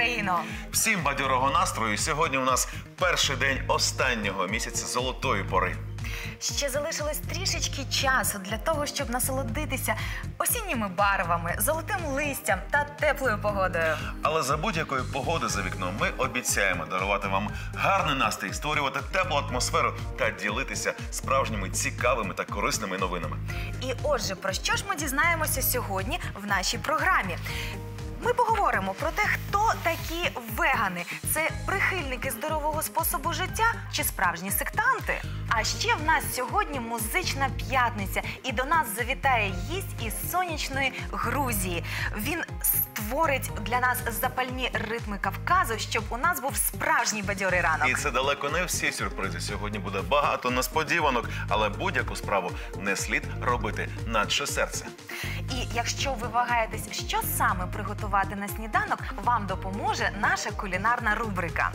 Україно! Всім бадьорого настрою. Сьогодні у нас перший день останнього місяця золотої пори. Ще залишилось трішечки часу для того, щоб насолодитися осінніми барвами, золотим листям та теплою погодою. Але за будь-якої погоди за вікном ми обіцяємо дарувати вам гарний настрій, створювати теплу атмосферу та ділитися справжніми цікавими та корисними новинами. І отже, про що ж ми дізнаємося сьогодні в нашій програмі? Ми поговоримо про те, хто такі вегани. Це прихильники здорового способу життя чи справжні сектанти. А ще в нас сьогодні музична п'ятниця, і до нас завітає гість із сонячної Грузії. Він створить для нас запальні ритми Кавказу, щоб у нас був справжній бадьорий ранок. І це далеко не всі сюрпризи. Сьогодні буде багато несподіванок, але будь-яку справу не слід робити надше серце. І якщо ви вагаєтесь, що саме приготувати на сніданок, вам допоможе наша кулінарна рубрика.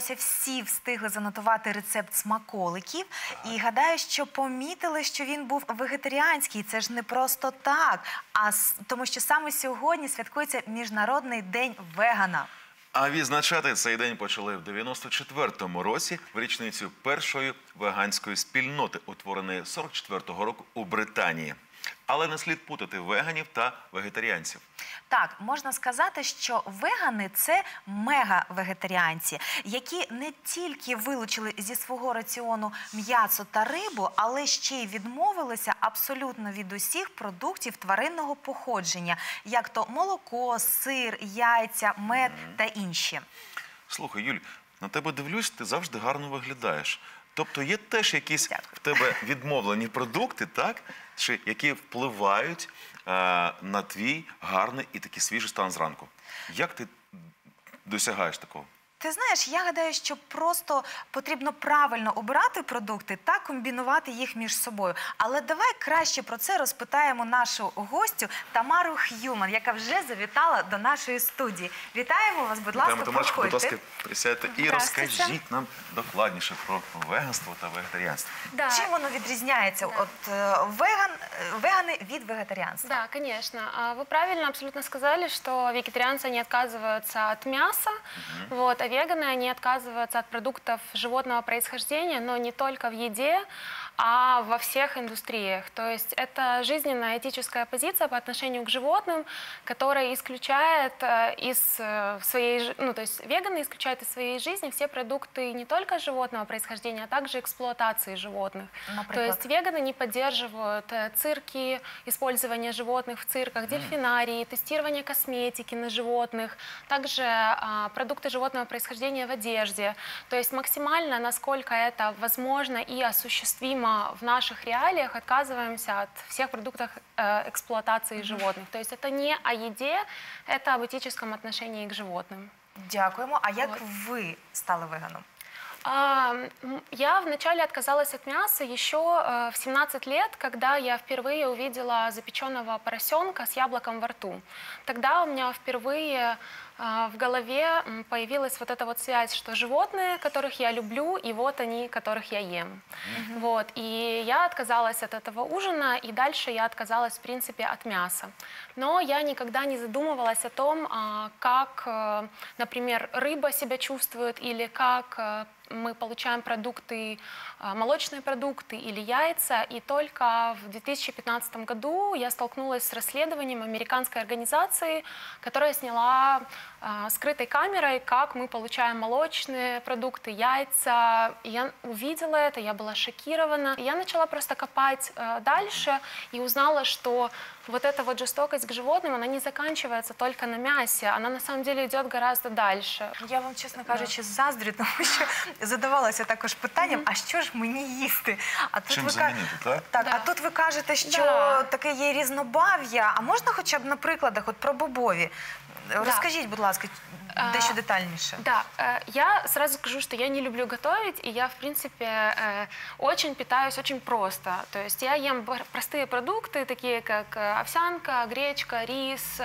Сподіваюся, всі встигли занотувати рецепт смаколиків. І гадаю, що помітили, що він був вегетаріанський. Це ж не просто так, а тому, що саме сьогодні святкується Міжнародний день вегана. А відзначати цей день почали в 94-му році в річницю першої веганської спільноти, утвореної 44-го року у Британії. Але не слід путати веганів та вегетаріанців. Так, можна сказати, що вегани це мега-вегетаріанці, які не тільки вилучили зі свого раціону м'ясо та рибу, але ще й відмовилися абсолютно від усіх продуктів тваринного походження, як то молоко, сир, яйця, мед та інші. Слухай, Юль, на тебе дивлюсь, ти завжди гарно виглядаєш. Тобто є теж якісь Дякую. в тебе відмовлені продукти, так? Чи які впливають е, на твій гарний і такий свіжий стан зранку. Як ти досягаєш такого? Ти знаєш, я гадаю, що просто потрібно правильно обирати продукти та комбінувати їх між собою. Але давай краще про це розпитаємо нашу гостю Тамару Х'юман, яка вже завітала до нашої студії. Вітаємо вас, будь ласка, Вітаємо, Тамарочко, будь проходьте. ласка, присядьте і Здравствуйте. розкажіть нам докладніше про веганство та вегетаріанство. Да, Чим воно відрізняється? От е, веган, е, вегани від вегетаріанства? да, конечно. А Вы правильно абсолютно сказали, что вегетарианцы они отказываются от мяса, вот, а веганы они отказываются от продуктов животного происхождения, но не только в еде, а во всех индустриях. То есть это жизненная этическая позиция по отношению к животным, которая исключает э, из э, своей, ну то есть веганы исключают из своей жизни все продукты не только животного происхождения, а также эксплуатации животных. То Например? есть веганы не поддерживают э, цирки, использование животных в цирках, дельфинарии, тестирование косметики на животных, также а, продукты животного происхождения в одежде. То есть максимально, насколько это возможно и осуществимо в наших реалиях, отказываемся от всех продуктов э, эксплуатации животных. То есть это не о еде, это об этическом отношении к животным. Дякуємо. А як От. ви стали веганом? А, Я вначале отказалась от мяса еще э, в 17 лет, когда я впервые увидела запеченного поросенка с яблоком во рту. Тогда у меня впервые в голове появилась вот эта вот связь, что животные, которых я люблю, и вот они, которых я ем. Вот. И я отказалась от этого ужина, и дальше я отказалась, в принципе, от мяса. Но я никогда не задумывалась о том, а, как, э, например, рыба себя чувствует, или как э, мы получаем продукты, а, молочные продукты или яйца. И только в 2015 году я столкнулась с расследованием американской организации, которая сняла а, скрытой камерой, как мы получаем молочные продукты, яйца. И я увидела это, я была шокирована. И я начала просто копать э, дальше и узнала, что вот эта вот жестокость к животным, она не заканчивается только на мясе, она на самом деле идет гораздо дальше. Я вам, чесно кажучи, заздрю, тому що задавалася також питанням, а що ж мені їсти? А тут Чим ви замінити, так? Так, Да. а тут ви кажете, що Да. таке є різнобав'я. А можна хоча б на прикладах, от про бобові? Розкажіть, будь ласка, А, дещо детальніше. Да, э, я сразу скажу, что я не люблю готовить, и я, в принципе, э, очень питаюсь очень просто. То есть я ем простые продукты, такие как э, овсянка, гречка, рис,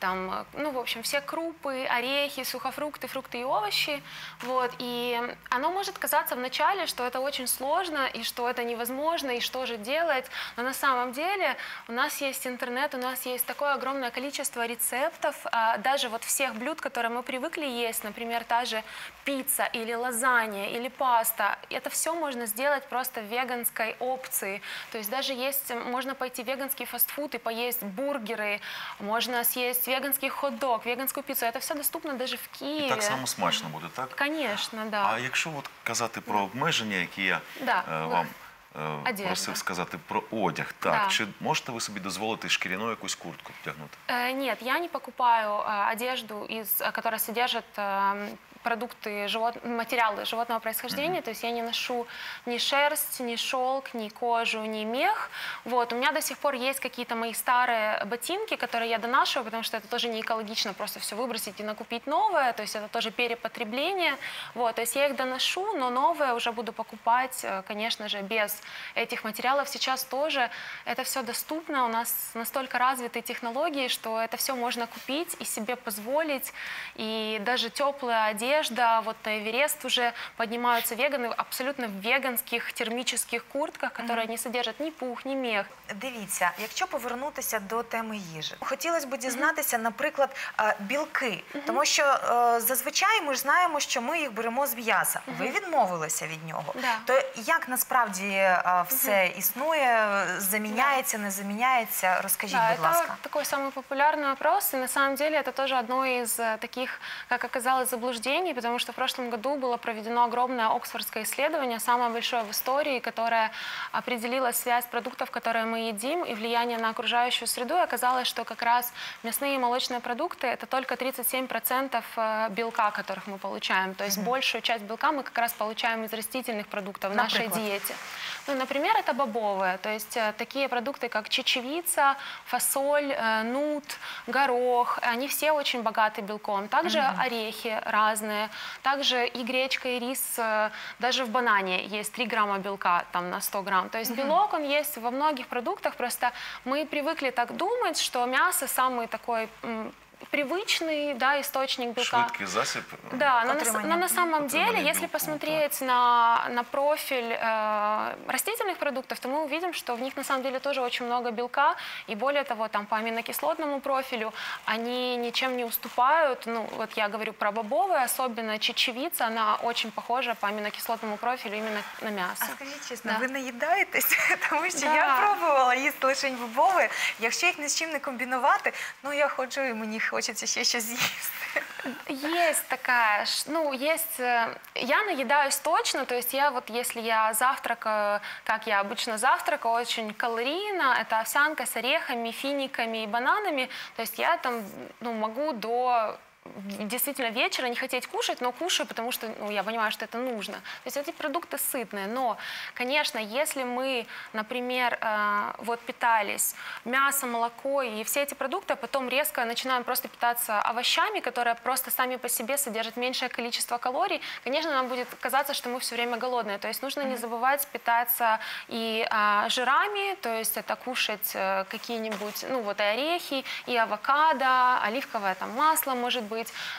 там, э, ну, в общем, все крупы, орехи, сухофрукты, фрукты и овощи. Вот, и оно может казаться вначале, что это очень сложно, и что это невозможно, и что же делать. Но на самом деле у нас есть интернет, у нас есть такое огромное количество рецептов, а, даже вот всех блюд, которые мы привыкли есть, например, та же пицца или лазанья или паста. Это все можно сделать просто в веганской опции. То есть даже есть, м, можно пойти в веганский фастфуд и поесть бургеры, можно съесть веганский хот-дог, веганскую пиццу. Это все доступно даже в І Киеве. так само смачно буде, так? Конечно, да. А якщо от казати про обмеження, які я Да. е, вам е, Одежда. просив сказати про одяг, так Да. чи можете ви собі дозволити шкіряну якусь куртку вдягнути? Э, Нет, я не покупаю э, одежду, из, э, которая содержит э, продукты, живот, материалы животного происхождения, то есть я не ношу ни шерсть, ни шелк, ни кожу, ни мех. Вот. У меня до сих пор есть какие-то мои старые ботинки, которые я донашиваю, потому что это тоже не экологично просто все выбросить и накупить новое, то есть это тоже перепотребление. Вот. То есть я их доношу, но новое уже буду покупать, э, конечно же, без этих материалов. Сейчас тоже это все доступно, у нас настолько развитые технологии, что это все можно купить и себе позволить. И даже теплая одежда, вот на Эверест уже поднимаются веганы абсолютно в веганских термических куртках, которые не содержат ни пух, ни мех. Дивіться, якщо повернутися до теми їжі, хотілося б дізнатися, наприклад, е, білки, тому що е, зазвичай ми ж знаємо, що ми їх беремо з м'яса. Ви відмовилися від нього. Да. То як насправді е, все існує, заміняється, не заміняється? Розкажіть, Да, будь это ласка. такой самый популярный вопрос, и на самом деле это тоже одно из э, таких, как оказалось, Заблуждений, потому что в прошлом году было проведено огромное оксфордское исследование, самое большое в истории, которое определило связь продуктов, которые мы едим, и влияние на окружающую среду, и оказалось, что как раз мясные и молочные продукты – это только 37% э, белка, которых мы получаем, то есть большую часть белка мы как раз получаем из растительных продуктов в нашей диете. Ну, например, это бобовые, то есть э, такие продукты, как чечевица, фасоль, э, нут, горох, они все очень богаты белком. Также орехи разные. Также и гречка, и рис, э, даже в банане есть 3 грамма белка там, на 100 грамм. То есть белок, он есть во многих продуктах, просто мы привыкли так думать, что мясо самый такой привычный да, источник белка. Швидкий засіб. Да, но на, с- Отримання. но на самом деле, Отримання если білку, посмотреть на, на профиль э, растительных продуктов, то мы увидим, что в них на самом деле тоже очень много белка, и более того, там по аминокислотному профилю они ничем не уступают. Ну, вот я говорю про бобовые, особенно чечевица, она очень похожа по аминокислотному профилю именно на мясо. А скажіть чесно, Да. ви наїдаєтесь? Тому що Да. я пробувала їсти лише бобові. Якщо їх ні з чим не комбінувати, ну я ходжу і мені хочеться ще щось з'їсти. Есть такая, ну, есть, э, я наедаюсь точно, то есть я вот, если я завтракаю, как я обычно завтракаю, очень калорийно, это овсянка с орехами, финиками и бананами, то есть я там, ну, могу до действительно вечера не хотеть кушать, но кушаю, потому что ну, я понимаю, что это нужно. То есть эти продукты сытные, но, конечно, если мы, например, э, вот питались мясо, молоко и все эти продукты, а потом резко начинаем просто питаться овощами, которые просто сами по себе содержат меньшее количество калорий, конечно, нам будет казаться, что мы все время голодные. То есть нужно не забывать питаться и а, жирами, то есть это кушать э, какие-нибудь, ну вот и орехи, и авокадо, оливковое там масло может быть,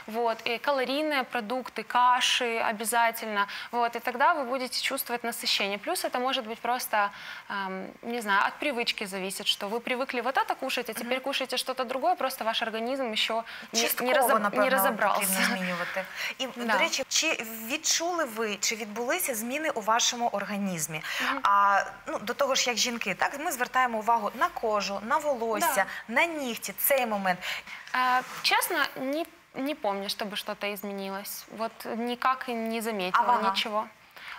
вот, и калорийные продукты, каши обязательно, вот, и тогда вы будете чувствовать насыщение. Плюс это может быть просто, эм, не знаю, от привычки зависит, что вы привыкли вот это кушать, а теперь кушаете что-то другое, просто ваш организм еще не, Частково, не, разоб- напевно, не разобрался. потрібно змінювати. І, Да. до речі, чи відчули ви, чи відбулися зміни у вашому організмі? А ну, до того ж, як жінки, так ми звертаємо увагу на кожу, на волосся, на нігті. Цей момент. А, Честно, не, не помню, чтобы что-то изменилось. Вот никак не заметила вага? ничего.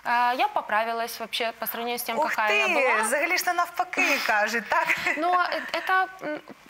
А, Я поправилась вообще по сравнению с тем, Ух какая ти, я была. взагалі ж не навпаки кажуть, так? Э- это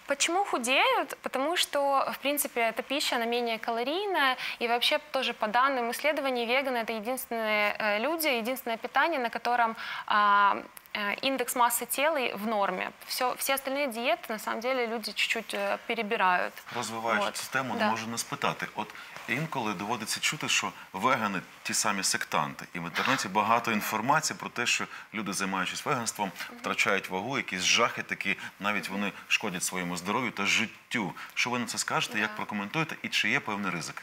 почему худеют? Потому что, в принципе, эта пища, она менее калорийная. И вообще тоже по данным исследований, веганы – это единственные э, люди, единственное питание, на котором а, э, индекс массы тела в норме. Все, все остальные диеты, на самом деле, люди чуть-чуть э, перебирают. Розвиваючи Вот. цю тему, Да. не можу не спитати. От інколи доводиться чути, що вегани ті самі сектанти. І в інтернеті багато інформації про те, що люди, займаючись веганством, втрачають вагу, якісь жахи такі, навіть вони шкодять своєму здоров'ю та життю. Що ви на це скажете, як прокоментуєте і чи є певний ризик?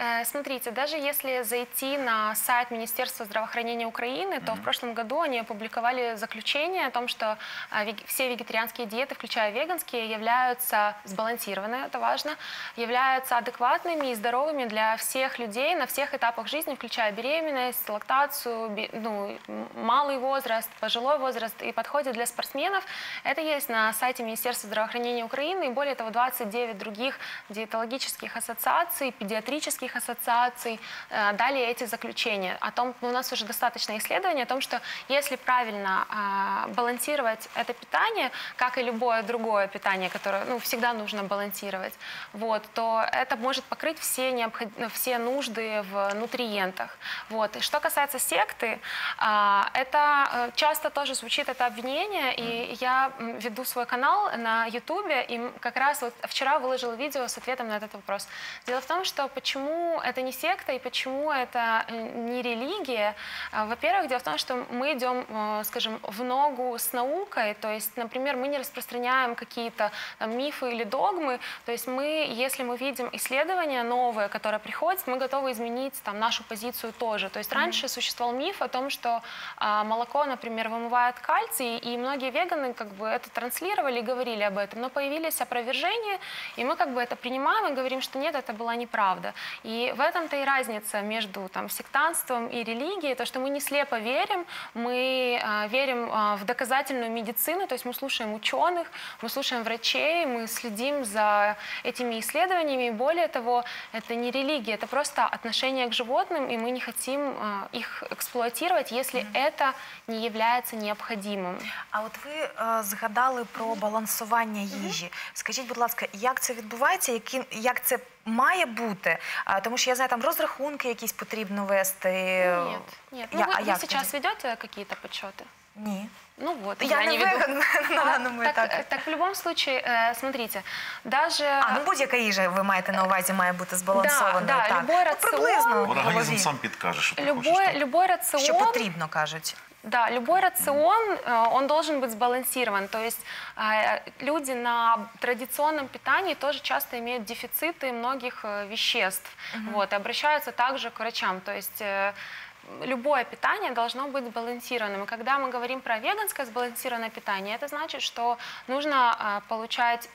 Э, Смотрите, даже если зайти на сайт Министерства здравоохранения Украины, то в прошлом году они опубликовали заключение о том, что вег- все вегетарианские диеты, включая веганские, являются сбалансированными, это важно, являются адекватными и здоровыми для всех людей на всех этапах жизни, включая беременность, лактацию, ну, малый возраст, пожилой возраст и подходит для спортсменов. Это есть на сайте Министерства здравоохранения Украины и более того 29 других диетологических ассоциаций, педиатрических ассоциаций э, дали эти заключения о том, ну, у нас уже достаточно исследований о том, что если правильно а, балансировать это питание, как и любое другое питание, которое ну, всегда нужно балансировать, вот, то это может покрыть все, необход... ну, все нужды в нутриентах. Вот. И что касается секты, а, это э, часто тоже звучит это обвинение, и я веду свой канал на Ютубе, и как раз вот вчера выложила видео с ответом на этот вопрос. Дело в том, что почему это не секта и почему это э, не религия. А, Во-первых, дело в том, что мы идем, э, скажем, в ногу с наукой, то есть, например, мы не распространяем какие-то там, мифы или догмы, то есть мы, если мы видим исследования новые, которые приходят, мы готовы изменить там, нашу позицию тоже. То есть раньше существовал миф о том, что а, молоко, например, вымывает кальций, и многие веганы как бы это транслировали и говорили об этом, но появились опровержения, и мы как бы это принимаем и говорим, что нет, это была неправда. И в этом-то и разница между там, сектантством и религией, то, что мы не слепо верим, мы а, верим а, в доказательную медицину, то есть мы слушаем ученых, мы слушаем врачей, мы следим за этими исследованиями, и более того, это не религия, это просто отношение к животным, и мы не хотим а, их эксплуатировать, если это не является необходимым. А от ви е, згадали про балансування їжі. Скажіть, будь ласка, як це відбувається, які, як це має бути? А, тому що я знаю, там розрахунки якісь потрібно вести. Нет, нет. Ну, Я- вы, а вы як сейчас тоді? ведете какие-то подсчеты? Ні. Ну вот, Я, не, веду. веган на даному так, етапі. э, так в любом случае, э, смотрите, даже... А, ну будь-яка їжа ви маєте на увазі має бути збалансованою. Да, да, так. любой Ну, раціон- приблизно в Організм голові, сам підкаже, що ти хочеш. любой, так? любой рацион... що потрібно, кажуть. Да, любой рацион, э, он должен быть сбалансирован. То есть э, люди на традиционном питании тоже часто имеют дефициты многих э, веществ. Вот, и обращаются также к врачам. То есть любое питание должно быть сбалансированным. И когда мы говорим про веганское сбалансированное питание, это значит, что нужно получать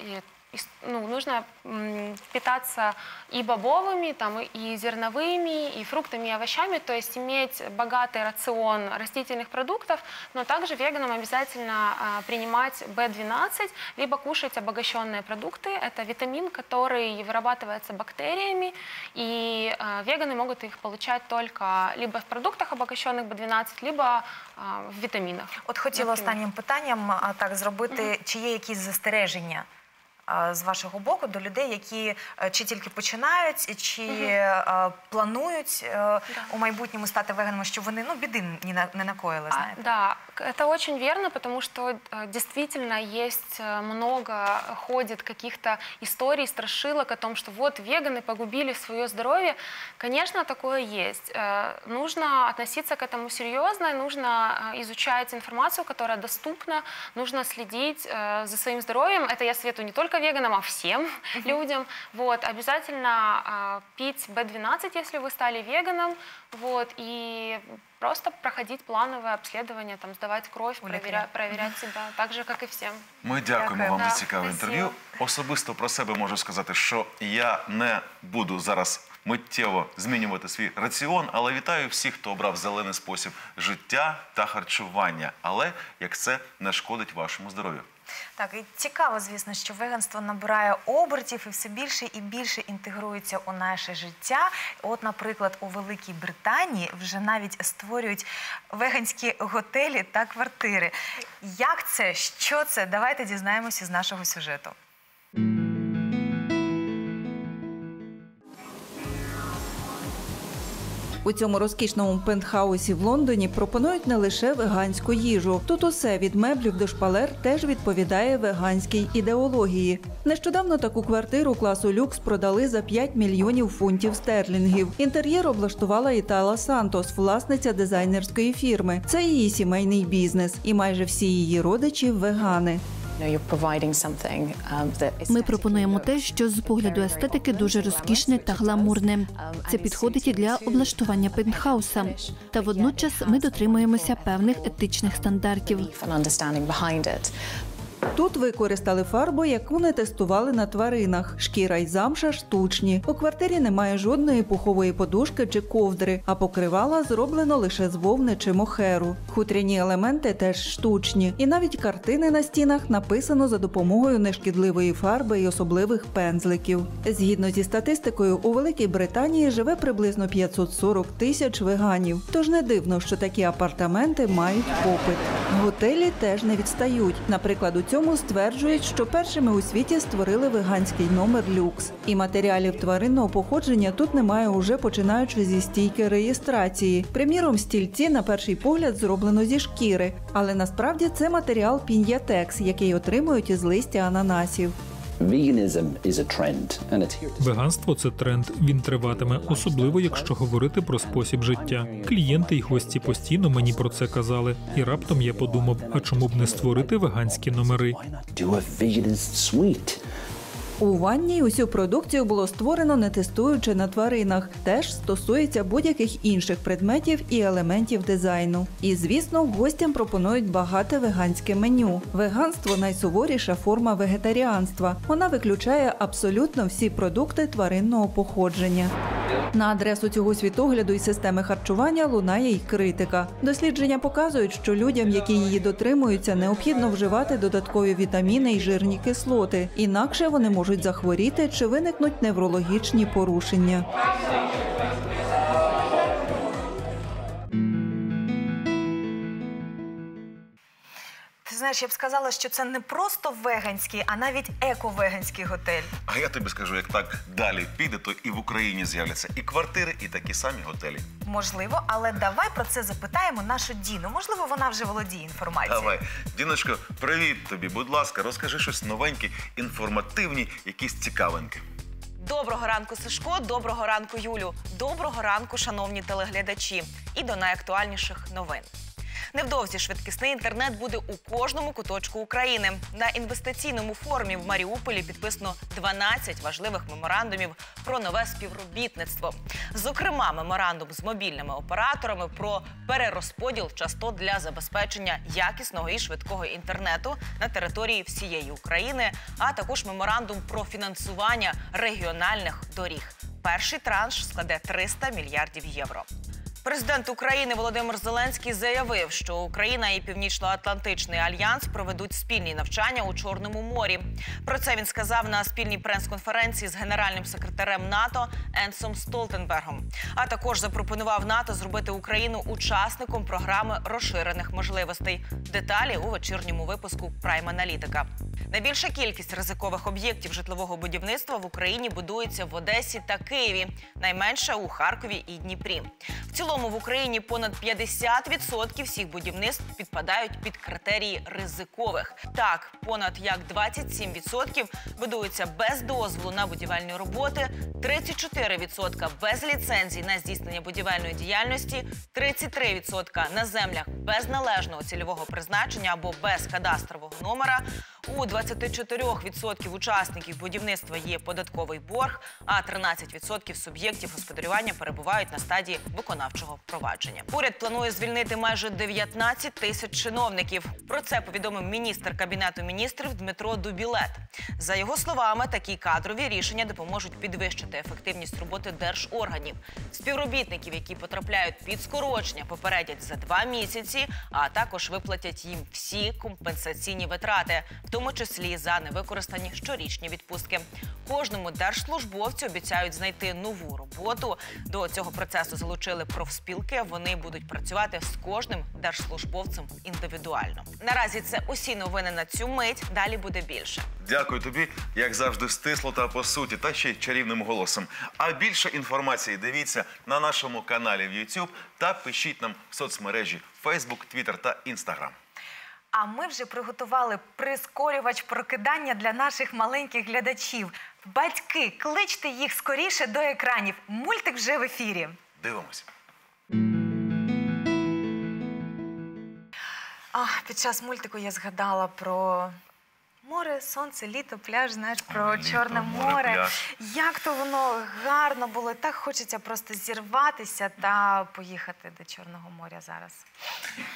ну, нужно м, питаться и бобовыми, там, и зерновыми, и фруктами, и овощами, то есть иметь богатый рацион растительных продуктов, но также веганам обязательно а, принимать B12, либо кушать обогащенные продукты. Это витамин, который вырабатывается бактериями, и а, веганы могут их получать только либо в продуктах обогащенных B12, либо а, в витаминах. От хотіла Наприклад. останнім питанням а, так зробити, чи є якісь застереження а, з вашого боку до людей, які е, чи тільки починають, чи е, планують е, у майбутньому стати веганами, щоб вони ну біди ні на не накоїли. А, Знаєте, Да, к- это очень верно, потому что э, действительно есть э, много, ходит каких-то историй, страшилок о том, что вот веганы погубили свое здоровье. Конечно, такое есть. Э, Нужно относиться к этому серьезно, нужно э, изучать информацию, которая доступна, нужно следить э, за своим здоровьем. Это я советую не только веганам, а всем людям. Вот, обязательно э, пить B12, если вы стали веганом, вот, и просто проходить плановое обследование, там, сдавать кровь, У проверя- проверять себя, так же, как и всем. Ми дякуємо Дякую. вам за цікаве інтерв'ю. Особисто про себе можу сказати, що я не буду зараз миттєво змінювати свій раціон, але вітаю всіх, хто обрав зелений спосіб життя та харчування. Але як це не шкодить вашому здоров'ю. Так, і цікаво, звісно, що веганство набирає обертів і все більше і більше інтегрується у наше життя. От, наприклад, у Великій Британії вже навіть створюють веганські готелі та квартири. Як це? Що це? Давайте дізнаємося з нашого сюжету. У цьому розкішному пентхаусі в Лондоні пропонують не лише веганську їжу. Тут усе від меблів до шпалер теж відповідає веганській ідеології. Нещодавно таку квартиру класу люкс продали за 5 мільйонів фунтів стерлінгів. Інтер'єр облаштувала Італа Сантос, власниця дизайнерської фірми. Це її сімейний бізнес, і майже всі її родичі вегани. Ми пропонуємо те, що з погляду естетики дуже розкішне та гламурне. Це підходить і для облаштування пентхауса. Та водночас ми дотримуємося певних етичних стандартів. Тут використали фарбу, яку не тестували на тваринах. Шкіра й замша штучні. У квартирі немає жодної пухової подушки чи ковдри, а покривала зроблено лише з вовни чи мохеру. Хутряні елементи теж штучні, і навіть картини на стінах написано за допомогою нешкідливої фарби і особливих пензликів. Згідно зі статистикою, у Великій Британії живе приблизно 540 тисяч веганів. Тож не дивно, що такі апартаменти мають попит. Готелі теж не відстають. Наприклад, у цьому стверджують, що першими у світі створили веганський номер люкс. І матеріалів тваринного походження тут немає уже починаючи зі стійки реєстрації. Приміром, стільці на перший погляд зроблено зі шкіри, але насправді це матеріал пін'ятекс, який отримують із листя ананасів. Веганство це тренд. Він триватиме, особливо якщо говорити про спосіб життя. Клієнти й гості постійно мені про це казали. І раптом я подумав: а чому б не створити веганські номери? У ванні усю продукцію було створено не тестуючи на тваринах. Теж стосується будь-яких інших предметів і елементів дизайну. І звісно, гостям пропонують багате веганське меню. Веганство найсуворіша форма вегетаріанства. Вона виключає абсолютно всі продукти тваринного походження. На адресу цього світогляду і системи харчування лунає й критика. Дослідження показують, що людям, які її дотримуються, необхідно вживати додаткові вітаміни і жирні кислоти, інакше вони можуть захворіти чи виникнуть неврологічні порушення. Знаєш, я б сказала, що це не просто веганський, а навіть еко-веганський готель. А я тобі скажу, як так далі піде, то і в Україні з'являться і квартири, і такі самі готелі. Можливо, але давай про це запитаємо нашу Діну. Можливо, вона вже володіє інформацією. Давай, Діночко, привіт тобі. Будь ласка, розкажи щось новеньке, інформативні, якісь цікавинки. Доброго ранку, Сашко. Доброго ранку, Юлю. Доброго ранку, шановні телеглядачі. І до найактуальніших новин. Невдовзі швидкісний інтернет буде у кожному куточку України. На інвестиційному форумі в Маріуполі підписано 12 важливих меморандумів про нове співробітництво. Зокрема, меморандум з мобільними операторами про перерозподіл частот для забезпечення якісного і швидкого інтернету на території всієї України, а також меморандум про фінансування регіональних доріг. Перший транш складе 300 мільярдів євро. Президент України Володимир Зеленський заявив, що Україна і Північно-Атлантичний альянс проведуть спільні навчання у Чорному морі. Про це він сказав на спільній прес-конференції з генеральним секретарем НАТО Енсом Столтенбергом. А також запропонував НАТО зробити Україну учасником програми розширених можливостей. Деталі у вечірньому випуску Прайм Аналітика. Найбільша кількість ризикових об'єктів житлового будівництва в Україні будується в Одесі та Києві, найменше у Харкові і Дніпрі. В цілому в Україні понад 50% всіх будівництв підпадають під критерії ризикових. Так, понад як 27% будуються без дозволу на будівельні роботи, 34% без ліцензій на здійснення будівельної діяльності, 33% на землях без належного цільового призначення або без кадастрового номера. У 24% учасників будівництва є податковий борг, а 13% суб'єктів господарювання перебувають на стадії виконавчого провадження. Уряд планує звільнити майже 19 тисяч чиновників. Про це повідомив міністр кабінету міністрів Дмитро Дубілет. За його словами, такі кадрові рішення допоможуть підвищити ефективність роботи держорганів. Співробітників, які потрапляють під скорочення, попередять за два місяці, а також виплатять їм всі компенсаційні витрати, тому числі за невикористані щорічні відпустки. Кожному держслужбовцю обіцяють знайти нову роботу. До цього процесу залучили профспілки. Вони будуть працювати з кожним держслужбовцем індивідуально. Наразі це усі новини на цю мить. Далі буде більше. Дякую тобі, як завжди, стисло та по суті, та ще й чарівним голосом. А більше інформації дивіться на нашому каналі в YouTube та пишіть нам в соцмережі Facebook, Twitter та Instagram. А ми вже приготували прискорювач прокидання для наших маленьких глядачів. Батьки, кличте їх скоріше до екранів. Мультик вже в ефірі. Дивимося. А, під час мультику я згадала про море, сонце, літо, пляж, знаєш, про літо, Чорне море, море. Як то воно гарно було. Так хочеться просто зірватися та поїхати до Чорного моря зараз.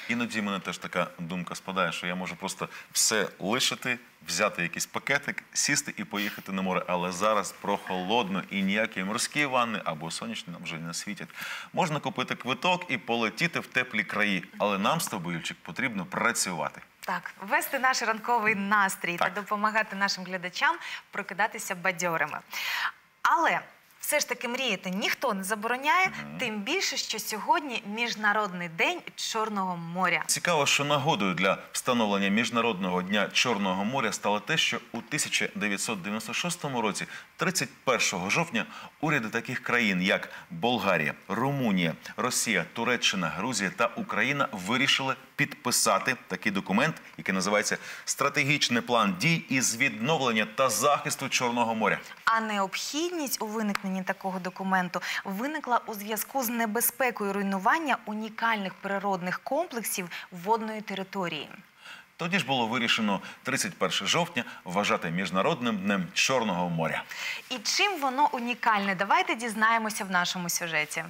Іноді в мене теж така думка спадає, що я можу просто все лишити, взяти якийсь пакетик, сісти і поїхати на море. Але зараз прохолодно і ніякі морські ванни або сонячні нам вже не світять. Можна купити квиток і полетіти в теплі краї. Але нам з тобою, Юльчик, потрібно працювати. Так, вести наш ранковий настрій Так. та допомагати нашим глядачам прокидатися бадьорими. Але все ж таки мріяти ніхто не забороняє, тим більше, що сьогодні Міжнародний день Чорного моря. Цікаво, що нагодою для встановлення Міжнародного дня Чорного моря стало те, що у 1996 році, 31 жовтня, уряди таких країн, як Болгарія, Румунія, Росія, Туреччина, Грузія та Україна, вирішили підписати такий документ, який називається Стратегічний план дій із відновлення та захисту Чорного моря. А необхідність у виникненні такого документу виникла у зв'язку з небезпекою руйнування унікальних природних комплексів водної території. Тоді ж було вирішено 31 жовтня вважати міжнародним днем Чорного моря. І чим воно унікальне? Давайте дізнаємося в нашому сюжеті.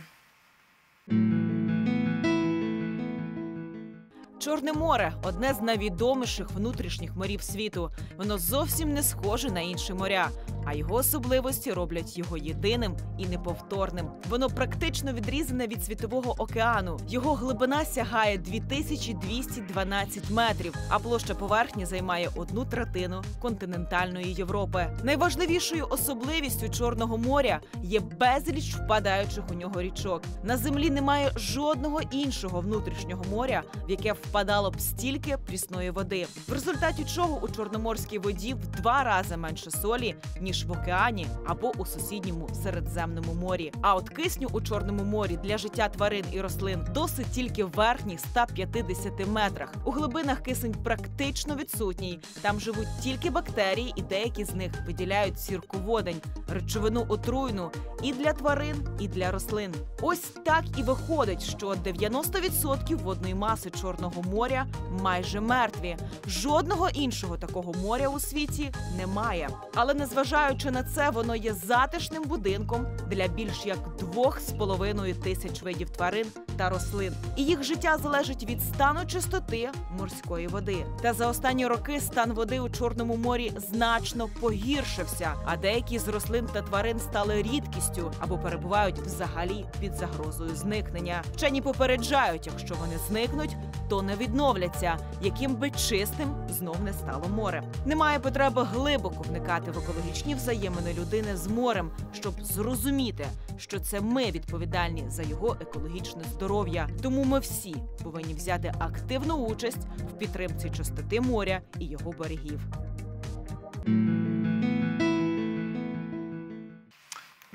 Чорне море одне з найвідоміших внутрішніх морів світу. Воно зовсім не схоже на інші моря. а його особливості роблять його єдиним і неповторним. Воно практично відрізане від світового океану. Його глибина сягає 2212 метрів, а площа поверхні займає одну третину континентальної Європи. Найважливішою особливістю Чорного моря є безліч впадаючих у нього річок. На землі немає жодного іншого внутрішнього моря, в яке впадало б стільки прісної води, в результаті чого у чорноморській воді в два рази менше солі ніж в океані або у сусідньому Середземному морі. А от кисню у чорному морі для життя тварин і рослин досить тільки в верхніх 150 метрах. У глибинах кисень практично відсутній. Там живуть тільки бактерії, і деякі з них виділяють сірководень, речовину отруйну і для тварин, і для рослин. Ось так і виходить, що 90% водної маси Чорного моря майже мертві. Жодного іншого такого моря у світі немає. Але незважаючи на це, воно є затишним будинком для більш як двох з половиною тисяч видів тварин та рослин. І їх життя залежить від стану чистоти морської води. Та за останні роки стан води у Чорному морі значно погіршився, а деякі з рослин та тварин стали рідкістю або перебувають взагалі під загрозою зникнення. Вчені попереджають, якщо вони зникнуть, то не відновляться, яким би чистим знов не стало море. Немає потреби глибоко вникати в екологічні взаємини людини з морем, щоб зрозуміти, що це ми відповідальні за його екологічне здоров'я. Тому ми всі повинні взяти активну участь в підтримці чистоти моря і його берегів.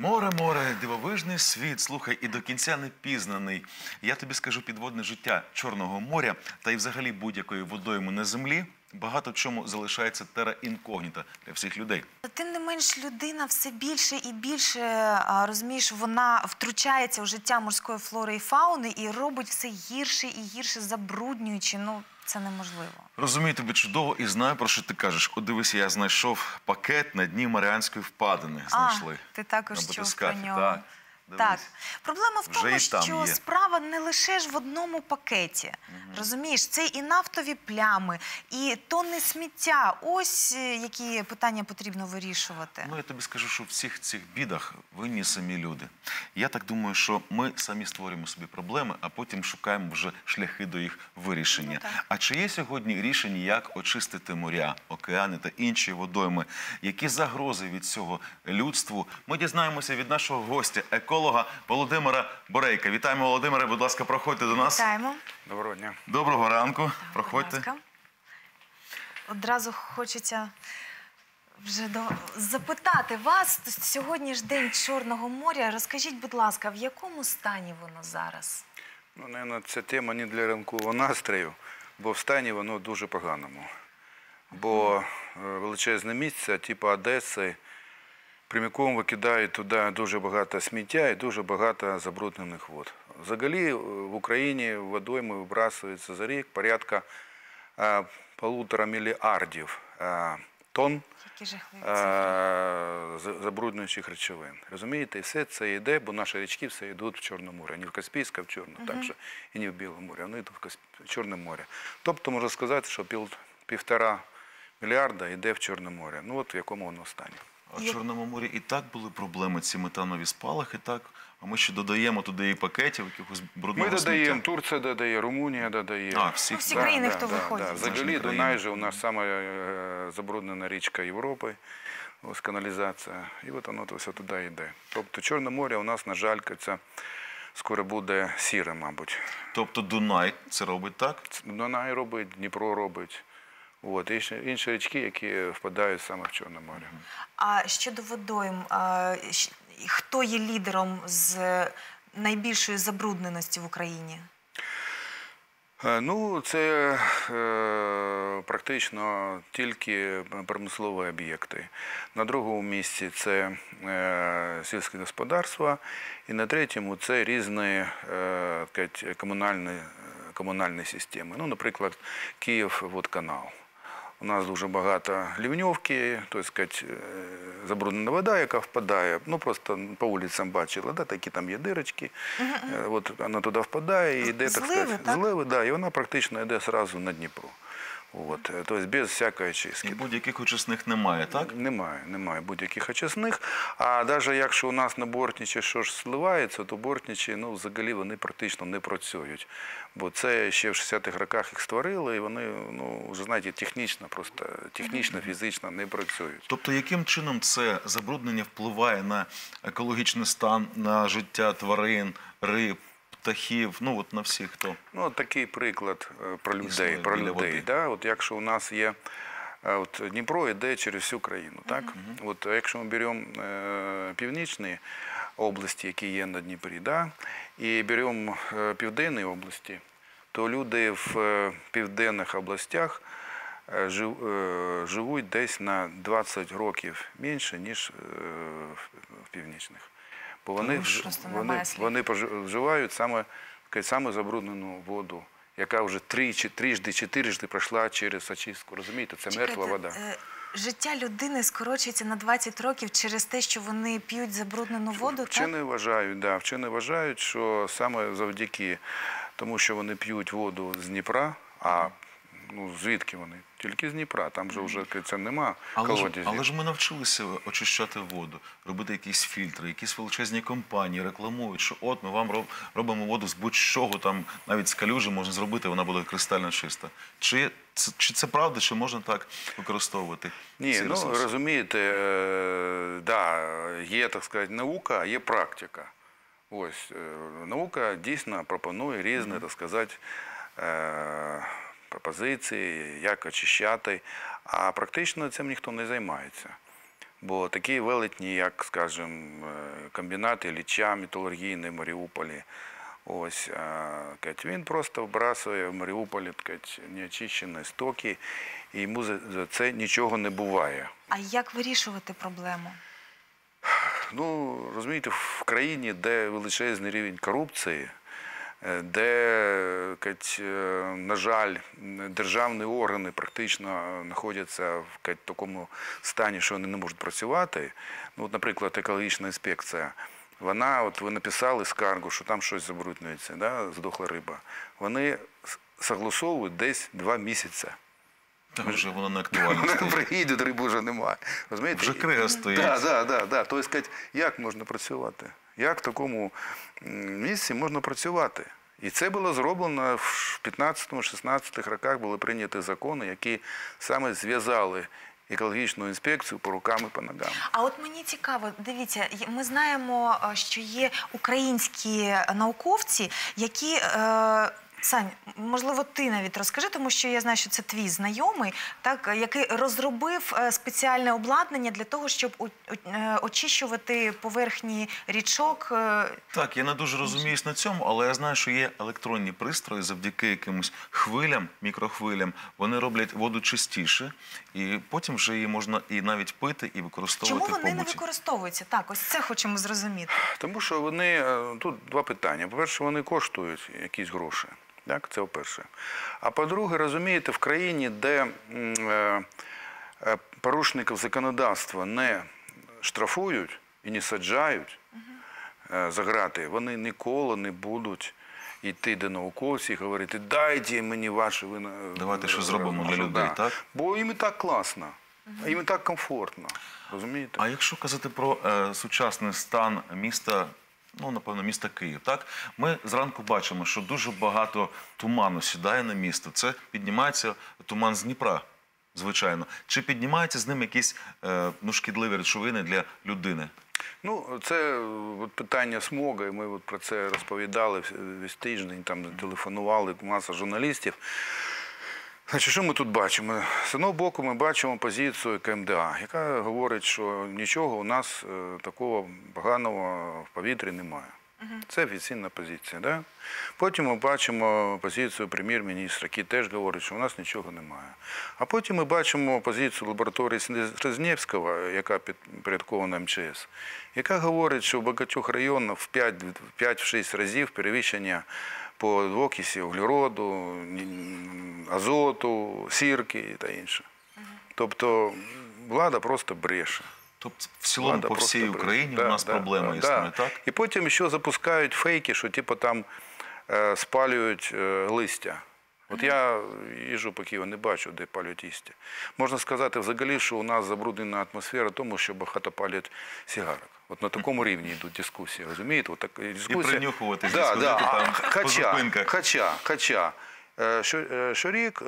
Море, море, дивовижний світ. Слухай, і до кінця не пізнаний. Я тобі скажу підводне життя Чорного моря та й взагалі будь-якої водойми на землі. Багато чому залишається тера інкогніта для всіх людей. Тим не менш, людина все більше і більше розумієш, вона втручається в життя морської флори і фауни і робить все гірше і гірше забруднюючи. Ну це неможливо. Розумію тебе чудово і знаю, про що ти кажеш. От дивися, я знайшов пакет на дні Маріанської впадини. Знайшли. А, ти також чув про нього. Так. Так, проблема в тому, що є. справа не лише ж в одному пакеті. Розумієш, це і нафтові плями, і тонни сміття. Ось е, які питання потрібно вирішувати. Ну, я тобі скажу, що в всіх цих бідах винні самі люди. Я так думаю, що ми самі створюємо собі проблеми, а потім шукаємо вже шляхи до їх вирішення. а чи є сьогодні рішення, як очистити моря, океани та інші водойми? Які загрози від цього людству? Ми дізнаємося від нашого гостя, еколога Володимира Борейка. Вітаємо, Володимире. Будь ласка, проходьте до нас. Вітаємо. Доброго дня. Доброго ранку. Будь Проходьте. ласка. Одразу хочеться вже до... запитати вас. Сьогодні ж день Чорного моря. Розкажіть, будь ласка, в якому стані воно зараз? Ну, мабуть, ця тема не для ранкового настрою, бо в стані воно дуже поганому. Бо е, величезне місце, типу Одеси, прямиком викидають туди дуже багато сміття і дуже багато забруднених вод. Взагалі е, в Україні водойми вибрасується за рік порядка е, полутора мільярдів е, тонн забруднюючих речовин. Розумієте, і все це йде, бо наші річки все йдуть в Чорне море. Не в Каспійське, а в Чорне, так що і не в Біле море, вони йдуть в Касп... в Чорне море. Тобто можна сказати, що пів... півтора мільярда йде в Чорне море. Ну от в якому воно стані. А в Чорному морі і так були проблеми, ці метанові спалахи, так. А ми ще додаємо туди і пакетів, якихось брудного Ми додаємо, сміття. Турція додає, Румунія додає. А, всі, Ну, всі країни, хто виходить. Взагалі. Дунай же у нас сама е, забруднена річка Європи, ось каналізація. І от воно то все туди йде. Тобто Чорне море у нас, на жаль, це скоро буде сіре, мабуть. Тобто Дунай це робить так? Дунай робить, Дніпро робить. От, і інші річки, які впадають саме в Чорне море. А щодо водойм, хто є лідером з найбільшої забрудненості в Україні? Е, Ну, це е, практично тільки промислові об'єкти. На другому місці це е, сільське господарство, і на третьому це різні е, комунальні, комунальні системи. Ну, наприклад, Київ водканал. У нас дуже багато лівньовки, то сказать, е, забруднена вода, яка впадає. Ну просто по вулицям бачила, да, такі там є дирочки. Е, От вона туди впадає і йде так Зливи, сказати, так? зливи, да, і вона практично йде одразу на Дніпро. От, тобто без всякої очистки. І будь-яких очисних немає, так? Немає, немає будь-яких очисних. А навіть якщо у нас на бортничі що ж сливається, то бортничі ну, взагалі вони практично не працюють. Бо це ще в 60-х роках їх створили, і вони, ну, вже знаєте, технічно, просто технічно, фізично не працюють. Тобто, яким чином це забруднення впливає на екологічний стан, на життя тварин, риб, птахів, ну от на всіх, хто Ну, такий приклад е, про Існує людей. Про людей да? от якщо у нас є е, от Дніпро йде через всю країну, так? От якщо ми беремо е, північні області, які є на Дніпрі, да? і беремо е, південні області, то люди в е, південних областях е, жив- е, живуть десь на 20 років менше, ніж е, в північних. Бо вони, просто вони, вони вживають саме, саме забруднену воду, яка вже тричі, трижди, чотирижди пройшла через очистку. Розумієте, це мертва вода. е, Життя людини скорочується на 20 років через те, що вони п'ють забруднену воду. Так? Вважають, да, вчені вважають, що саме завдяки тому, що вони п'ють воду з Дніпра, а ну, звідки вони? Тільки з Дніпра, там же вже це нема Але ж, але ж ми навчилися очищати воду, робити якісь фільтри, якісь величезні компанії рекламують, що от ми вам робимо воду з будь-чого, там навіть з калюжі можна зробити, вона буде кристально чиста. Чи, це- чи це правда, чи можна так використовувати? Ні, ці ну ресурси? розумієте, е, да, є, так сказати, наука, а є практика. Ось е, наука дійсно пропонує різні, так сказати, е, пропозиції, як очищати, а практично цим ніхто не займається. Бо такі велетні, як, скажімо, е, комбінати ліча металургійний в Маріуполі, ось, е, кать, він просто вбрасує в Маріуполі кать, неочищені стоки, і йому за це нічого не буває. А як вирішувати проблему? Ну, розумієте, в країні, де величезний рівень корупції, де, е, на жаль, державні органи практично знаходяться в такому стані, що вони не можуть працювати. Ну, от, наприклад, екологічна інспекція. Вона, от ви написали скаргу, що там щось забруднюється, да, здохла риба. Вони согласовують десь два місяці. Та вже воно не актуально. Приїдуть, рибу вже немає. Розумієте? Вже крига стоїть. Так, так, так, так. Тобто, як можна працювати? Як в такому місці можна працювати? І це було зроблено в 15-16 роках були прийняті закони, які саме зв'язали екологічну інспекцію по руками, по ногам. А от мені цікаво, дивіться, ми знаємо, е, що є українські науковці, які. Е, Сань, можливо, ти навіть розкажи, тому що я знаю, що це твій знайомий, так який розробив е, спеціальне обладнання для того, щоб е, очищувати поверхні річок. е, Так, я не дуже розуміюсь на цьому, але я знаю, що є електронні пристрої завдяки якимось хвилям, мікрохвилям. Вони роблять воду чистіше, і потім вже її можна і навіть пити, і Чому використовувати в вони не використовуються? Так, ось це хочемо зрозуміти. Тому що вони тут два питання. По-перше, вони коштують якісь гроші. Так, це по-перше. А по-друге, розумієте, в країні, де е, е, порушників законодавства не штрафують і не саджають е, за грати, вони ніколи не будуть йти до науковців і говорити, дайте мені ваші вина. Давайте щось зробимо для Да. людей, так? Бо їм і так класно, їм і так комфортно. Розумієте? А якщо казати про е, сучасний стан міста, ну напевно, міста Київ, так ми зранку бачимо, що дуже багато туману сідає на місто. Це піднімається туман з Дніпра, звичайно. Чи піднімаються з ним якісь е, ну, шкідливі речовини для людини? Ну, це е, от питання смога, і ми от про це розповідали весь тиждень, там телефонували маса журналістів. Значить, що ми тут бачимо? З одного боку, ми бачимо позицію КМДА, яка говорить, що нічого у нас е, такого поганого в повітрі немає. Це офіційна позиція. Да? Потім ми бачимо позицію прем'єр-міністра, який теж говорить, що у нас нічого немає. А потім ми бачимо позицію лабораторії Резнєвського, яка підпорядкована МЧС, яка говорить, що в багатьох районах в 5-6 разів перевищення по двокисі углероду, азоту, сірки та інше. Тобто влада просто бреше. Тобто, в цілому Влада по всій. Україні Да, у нас да, проблема да, існує, да. так? І потім ще запускають фейки, що типу там е, спалюють е, листя От я їжджу по Києву, не бачу, де палять істя. Можна сказати взагалі, що у нас забруднена атмосфера тому, що багато палять сигарок. От на такому рівні йдуть дискусії, розумієте? От так, дискусія... принюхуватись, да, да. по Хоча, зупинках. хоча, хоча, е, е, щорік е,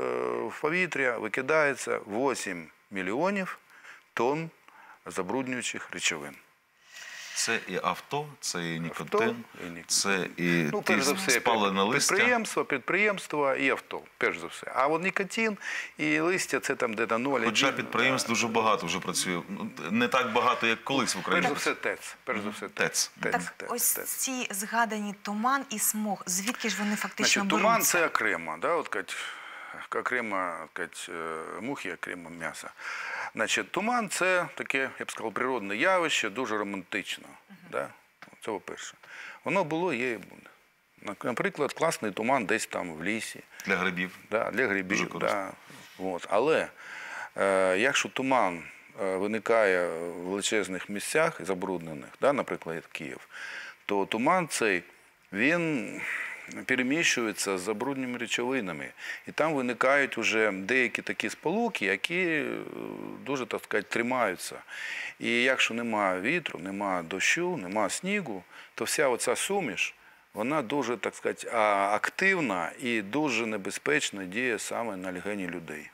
в повітря викидається 8 мільйонів тонн забруднюючих речовин. Це і авто, це і нікотин, і це і Ну, ті перш за все, спалене листя. підприємства, підприємства і авто, перш за все. А от нікотин і листя це там де-то 0, Хоча підприємств дуже багато вже працює. Ну, Не так багато, як колись в Перш Україні. за все ТЕЦ. Перш за все ТЕЦ. ТЕЦ, Так ось ці згадані туман і смог. Звідки ж вони фактично Значить, беруться? туман це окремо, да, от, кать, окремо кать, е, мухи, окремо м'ясо. Значить, туман це таке, я б сказав, природне явище, дуже романтично. Да? Це по-перше. Воно було, є і буде. Наприклад, класний туман десь там в лісі. Для грибів. Да, для грибів. Да. От. Але е, якщо туман е, виникає в величезних місцях забруднених, да, наприклад, як Київ, то туман цей він переміщується з забрудненими речовинами. І там виникають вже деякі такі сполуки, які е, дуже, так сказати, тримаються. І якщо немає вітру, немає дощу, немає снігу, то вся оця суміш, вона дуже, так сказати, активна і дуже небезпечно діє саме на легені людей.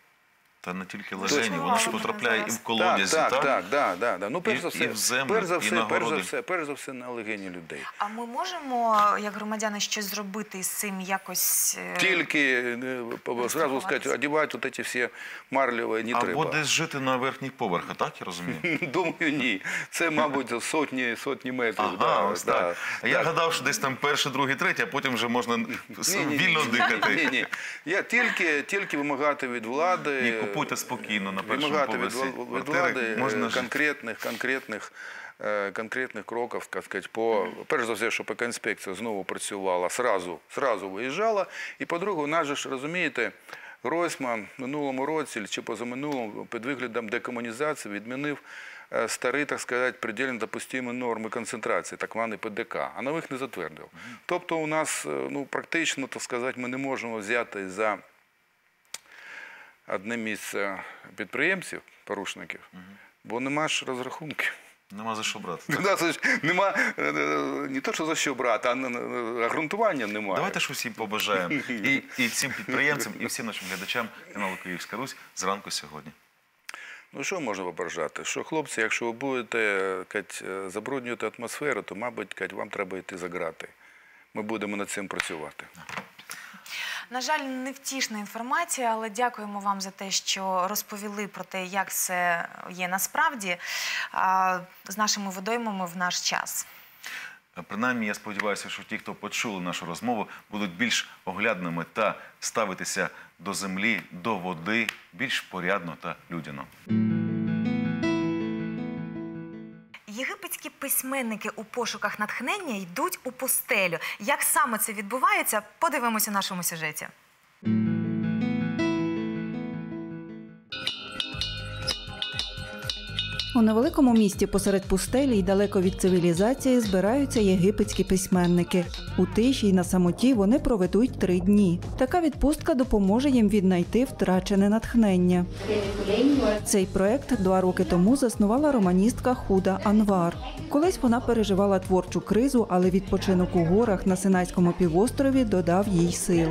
Та не тільки легені, вона ж потрапляє і в Так, колодязі, так, так? так, да, да, да. Ну, перш за все, і в землю, перш за і все, на перш за все, перш за все на легені людей. А ми можемо, як громадяни, щось зробити з цим якось е, Тільки е, по- зразу сказати, одягати от ці всі марлеві не Або треба. десь жити на верхніх поверхах, так я розумію? Думаю, ні. Це, мабуть, сотні, сотні метрів. Ага, да, ось да, так. А я так. гадав, що десь там перший, другий, третій, а потім вже можна Ні, ні, вільно ні, дихати. Ні, ні. Я тільки, тільки вимагати від влади. Ні, купуйте спокійно на першому вимагати від, поверсі вла- від влади можна е, конкретних, конкретних, е, конкретних кроків, так сказати, по, перш за все, щоб екоінспекція знову працювала, сразу, сразу виїжджала. І по-друге, у нас же ж, розумієте, Гройсман в минулому році чи позаминулому під виглядом декомунізації відмінив е, старі, так сказати, предельно допустимі норми концентрації, так званий ПДК, а нових не затвердив. Тобто у нас ну, практично, так сказати, ми не можемо взяти за одне місце підприємців, порушників, бо нема ж розрахунків. Нема за що брати. Да, це ж Нема е, е, не то, що за що брати, а е, е, ґрунтування немає. Давайте ж усім побажаємо і, і цим підприємцям, і всім нашим глядачам каналу Київська Русь зранку сьогодні. Ну що можна побажати? Що хлопці, якщо ви будете е, кать, е, забруднювати атмосферу, то, мабуть, кать, вам треба йти за грати. Ми будемо над цим працювати. На жаль, невтішна інформація, але дякуємо вам за те, що розповіли про те, як це є насправді з нашими водоймами в наш час. Принаймні, я сподіваюся, що ті, хто почули нашу розмову, будуть більш оглядними та ставитися до землі, до води більш порядно та людяно. Єгипетські письменники у пошуках натхнення йдуть у пустелю. Як саме це відбувається, подивимося у нашому сюжеті. У невеликому місті посеред пустелі й далеко від цивілізації збираються єгипетські письменники. У тиші й на самоті вони проведуть три дні. Така відпустка допоможе їм віднайти втрачене натхнення. Цей проект два роки тому заснувала романістка Худа Анвар. Колись вона переживала творчу кризу, але відпочинок у горах на Синайському півострові додав їй сил.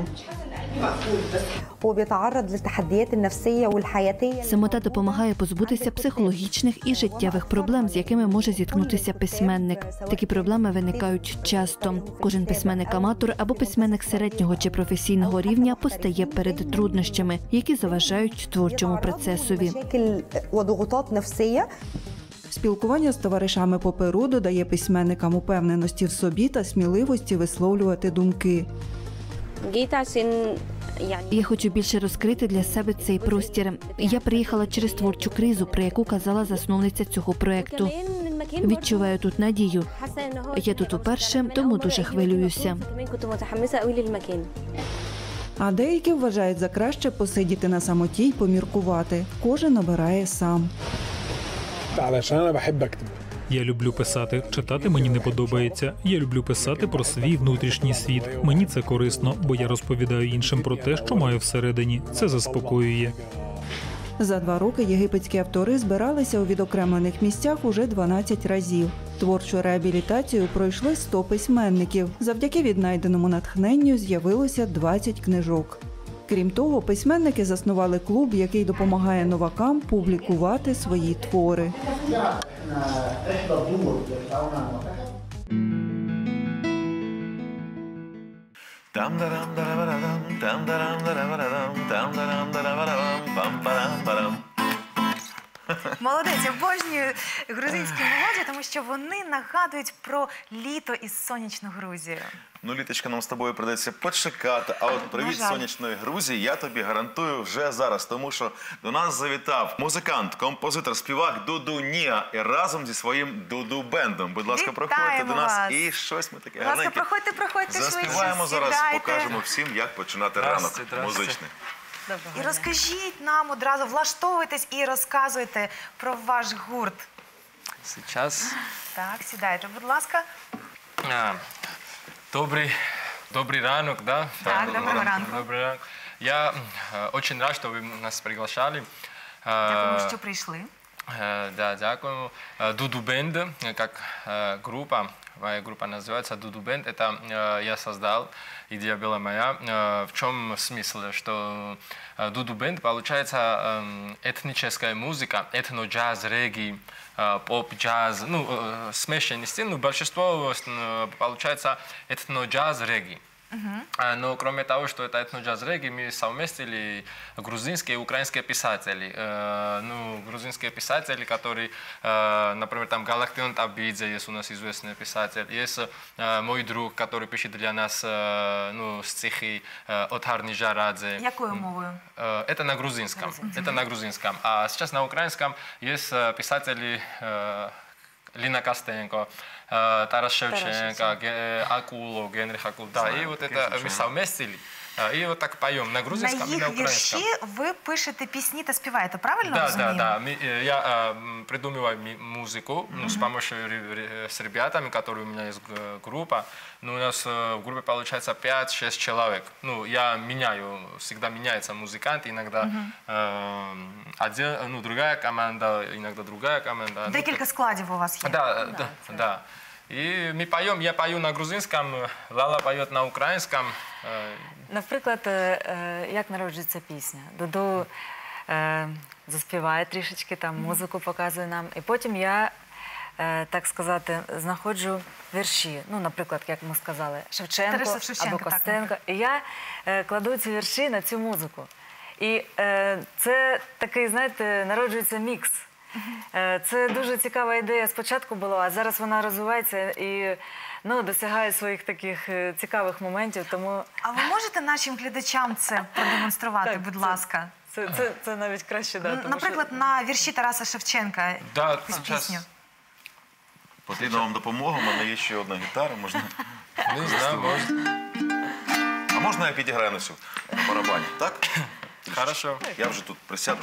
Самота допомагає позбутися психологічних і життєвих проблем, з якими може зіткнутися письменник. Такі проблеми виникають часто. Кожен письменник-аматор або письменник середнього чи професійного рівня постає перед труднощами, які заважають творчому процесові. Спілкування з товаришами по перу додає письменникам упевненості в собі та сміливості висловлювати думки. Я хочу більше розкрити для себе цей простір. Я приїхала через творчу кризу, про яку казала засновниця цього проекту. Відчуваю тут надію. Я тут уперше, тому дуже хвилююся. А деякі вважають за краще посидіти на самоті й поміркувати. Кожен обирає сам. Я люблю писати. Читати мені не подобається. Я люблю писати про свій внутрішній світ. Мені це корисно, бо я розповідаю іншим про те, що маю всередині. Це заспокоює. За два роки єгипетські автори збиралися у відокремлених місцях уже 12 разів. Творчу реабілітацію пройшли 100 письменників. Завдяки віднайденому натхненню з'явилося 20 книжок. Крім того, письменники заснували клуб, який допомагає новакам публікувати свої твори. Там-дарам-дарабарадам, пам-парам-парам. Молодець, обожнюю грузинські мелодії, тому що вони нагадують про літо із сонячну Грузію. Ну, літочка, нам з тобою придеться почекати. А от привіт сонячної Грузії я тобі гарантую вже зараз, тому що до нас завітав музикант, композитор, співак Дуду Ніа і разом зі своїм Дуду Бендом. Будь ласка, Вітаємо проходьте до нас вас. і щось ми таке Будь ласка, гарненьке. проходьте, проходьте швидше. Заспіваємо зараз, сідайте. покажемо всім, як починати ранок музичний. І розкажіть нам одразу, влаштовуйтесь і розказуйте про ваш гурт. Сейчас. Так, сідайте, будь ласка. А, добрый, добрый ранок, да? Так, доброго ранку. Добрый ранок. Я э, очень рад, что вы нас приглашали. Э, Дякую, що прийшли. э, Да, дякую. Э, Дуду Бенд, э, как э, группа, моя группа называется Дуду Бенд. Это э, я создал, идея была моя. Э, В чем смысл? Что э, Дуду Бенд получается эм, этническая музыка, этно-джаз, регги, э, поп-джаз, ну, э, смешанный стиль, но большинство э, получается этно-джаз, регги. А, Но кроме того, что это этно-джаз регги, мы совместили грузинские и украинские писатели. Э, Ну, грузинские писатели, которые, э, например, там Галактион Табидзе, есть у нас известный писатель. Есть э, мой друг, который пишет для нас э, ну, стихи э, от Харни Жарадзе. Якою мовою? Э, Это на грузинском. Это на грузинском. А сейчас на украинском есть э, писатели э, Лина Костенко, э, Тарас Шевченко, Ге- Акулов, Генрих Акулов. Да, и вот это мы совместили. Э, И вот так поем на грузинском На и на їх украинском. вірші ви пишете пісні та співаєте, правильно Да, розумію? да, да. Мы, э, я э, м, придумываю ми- музыку ну, с помощью ре- ре- с ребятами, которые у меня есть э, группа. Ну, у нас э, в группе получается 5-6 человек. Ну, я меняю, всегда меняется музыкант, иногда э, один, ну, другая команда, иногда другая команда. Ну, Декілька складів у вас є. да, да, да. И мы поем, я пою на грузинском, Лала поет на украинском. Наприклад, е, е, як народжується пісня? Дуду е, заспіває трішечки, там музику показує нам, і потім я, так сказати, знаходжу вірші. Ну, наприклад, як ми сказали, Шевченко, або так, Костенко. І я е, кладу ці вірші на цю музику. І е, це такий, знаєте, народжується мікс. Е, Це дуже цікава ідея спочатку була, а зараз вона розвивається і ну, досягає своїх таких е, цікавих моментів. Тому А ви можете нашим глядачам це продемонструвати, Так, будь це- ласка? це, це, це навіть краще да, Н- тому Наприклад, на вірші Тараса Шевченка Да, якусь пісню. Потрібна вам допомога, у мене є ще одна гітара, можна. Не знаю, может. А можна я підіграю на всю на барабані, так? Хорошо. Я вже тут присяду.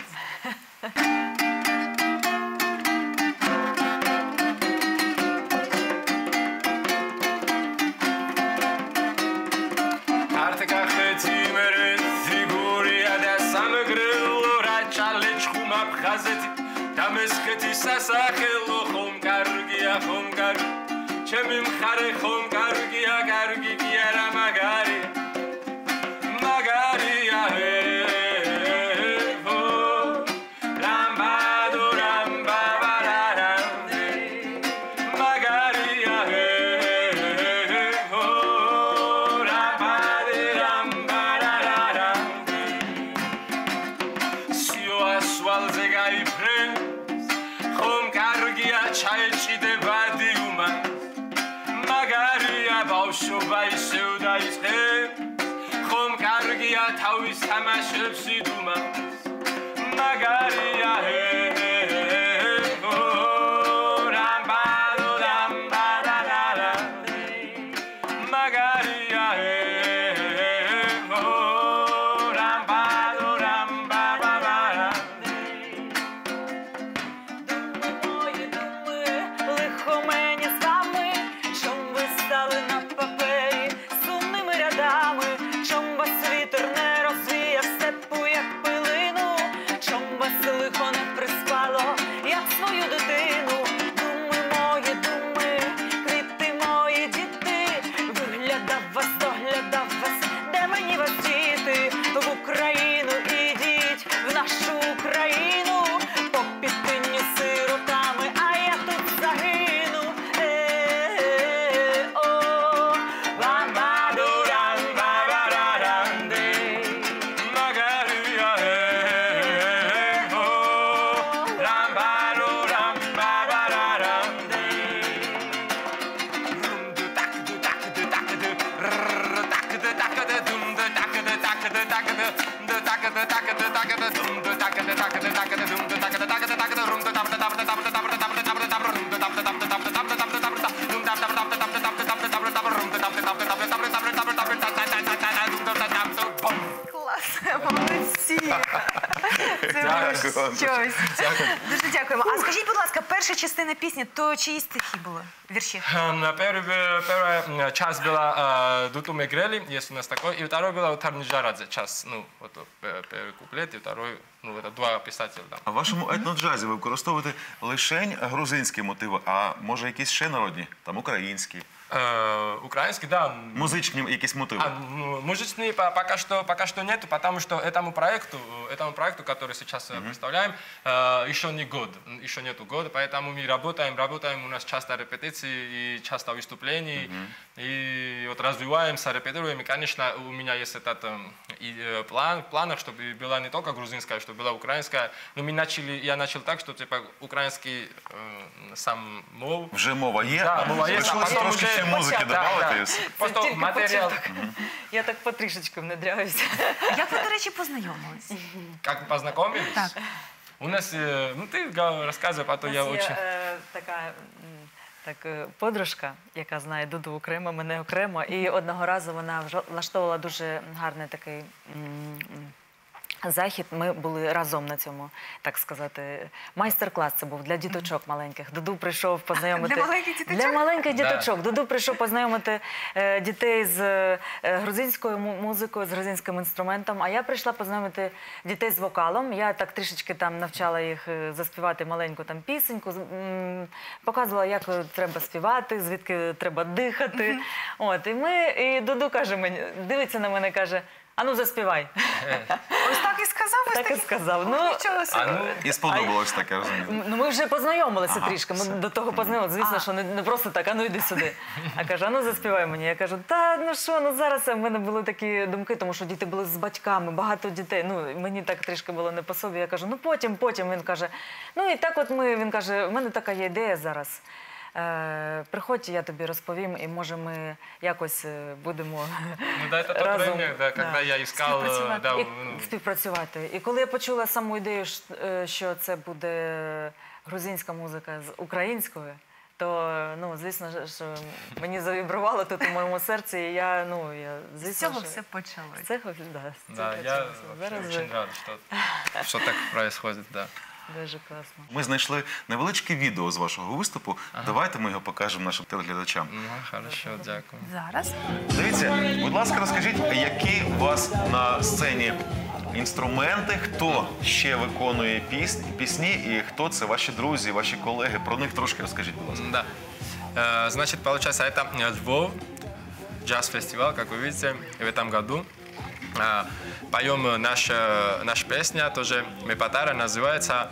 ერთი სასახელო ხომ კარგია ხომ კარგი ჩემი მხარე ხომ კარგია კარგი перша частина пісні, то чиї стихи були? Вірші? М, Первый, первая м, часть была э, «Дуту Мегрели», есть у нас такой, и второй была «Утар Ниджарадзе», час, ну, вот э, первый куплет, и второй, ну, это два писателя, да. А в вашому етноджазі ви використовуєте лише грузинські мотиви, а може якісь ще народні, там українські, Э, украинский, да. музичні якісь мотиви. А, ну, музычный по- пока что, пока что нету, потому что этому проекту, э, этому проекту, который сейчас э, представляем, э, еще не год, м, еще нету года, поэтому мы работаем, работаем, у нас часто репетиции и часто выступлений, и вот развиваемся, репетируем, и, конечно, у меня есть этот э, и, э, план, в планах, чтобы была не только грузинская, чтобы была украинская, но мы начали, я начал так, что типа украинский э, сам мов, Вже мова є, Да, а мова є, а лишилося потім трошки вже ще музики початок, да, додати да. і все. Просто тільки матеріал. початок. Я так потрішечки внедряюся. Як ви, до речі, познайомились? Как познакомились? Так. У нас, э, ну ты га- рассказывай, а то У я нас є очень... е, така м, так, е, подружка, яка знає Дуду окремо, мене окремо. І одного разу вона вже влаштовувала дуже гарний такий. м, м, Захід ми були разом на цьому, так сказати. Майстер-клас це був для діточок маленьких. Дуду прийшов познайомити Для маленьких діточок? Для маленьких Да. діточок. Дуду прийшов познайомити е, дітей з е, грузинською музикою, з грузинським інструментом. А я прийшла познайомити дітей з вокалом. Я так трішечки там навчала їх е, заспівати маленьку там пісеньку, показувала, як треба співати, звідки треба дихати. От і ми, і Дуду каже мені, дивиться на мене, каже. Ану, заспівай. Ось так і сказав, ось Так і сказав. Ну, Нічого собі. І сподобалось таке, розумію. Ну, ми вже познайомилися Ага, трішки. Ми все. до того познайомилися. Звісно, що не, не просто так, а ну йди сюди. А каже, а ну заспівай мені. Я кажу, та ну що, ну зараз в мене були такі думки, тому що діти були з батьками, багато дітей. Ну мені так трішки було не по собі. Я кажу, ну потім, потім. Він каже, ну і так от ми, він каже, в мене така є ідея зараз. Е, приходь, я тобі розповім, і може ми якось е, будемо Ну да, это разом, время, да, когда я искал, співпрацювати. да, І ну, співпрацювати. І коли я почула саму ідею, е, що це буде грузинська музика з українською, то ну звісно ж, що мені завібрувало тут у моєму серці. І я ну я З цього що- все почалось. З цього да, з цього да, почалося. вообще Зараз очень вже рад, что, что так происходит, да. дуже класно. Ми знайшли невеличке відео з вашого виступу. Давайте ми його покажемо нашим телеглядачам. Ну, хорошо, дякую. Зараз. Дивіться, будь ласка, розкажіть, які у вас на сцені інструменти, хто ще виконує пісні, пісні і хто це ваші друзі, ваші колеги? Про них трошки розкажіть, будь ласка. Да. Э, Значит, получается, это э, Львов, джаз-фестиваль, как вы видите, в этом году. Э, Поем э, наша, наша песня, тоже Мепатара, называется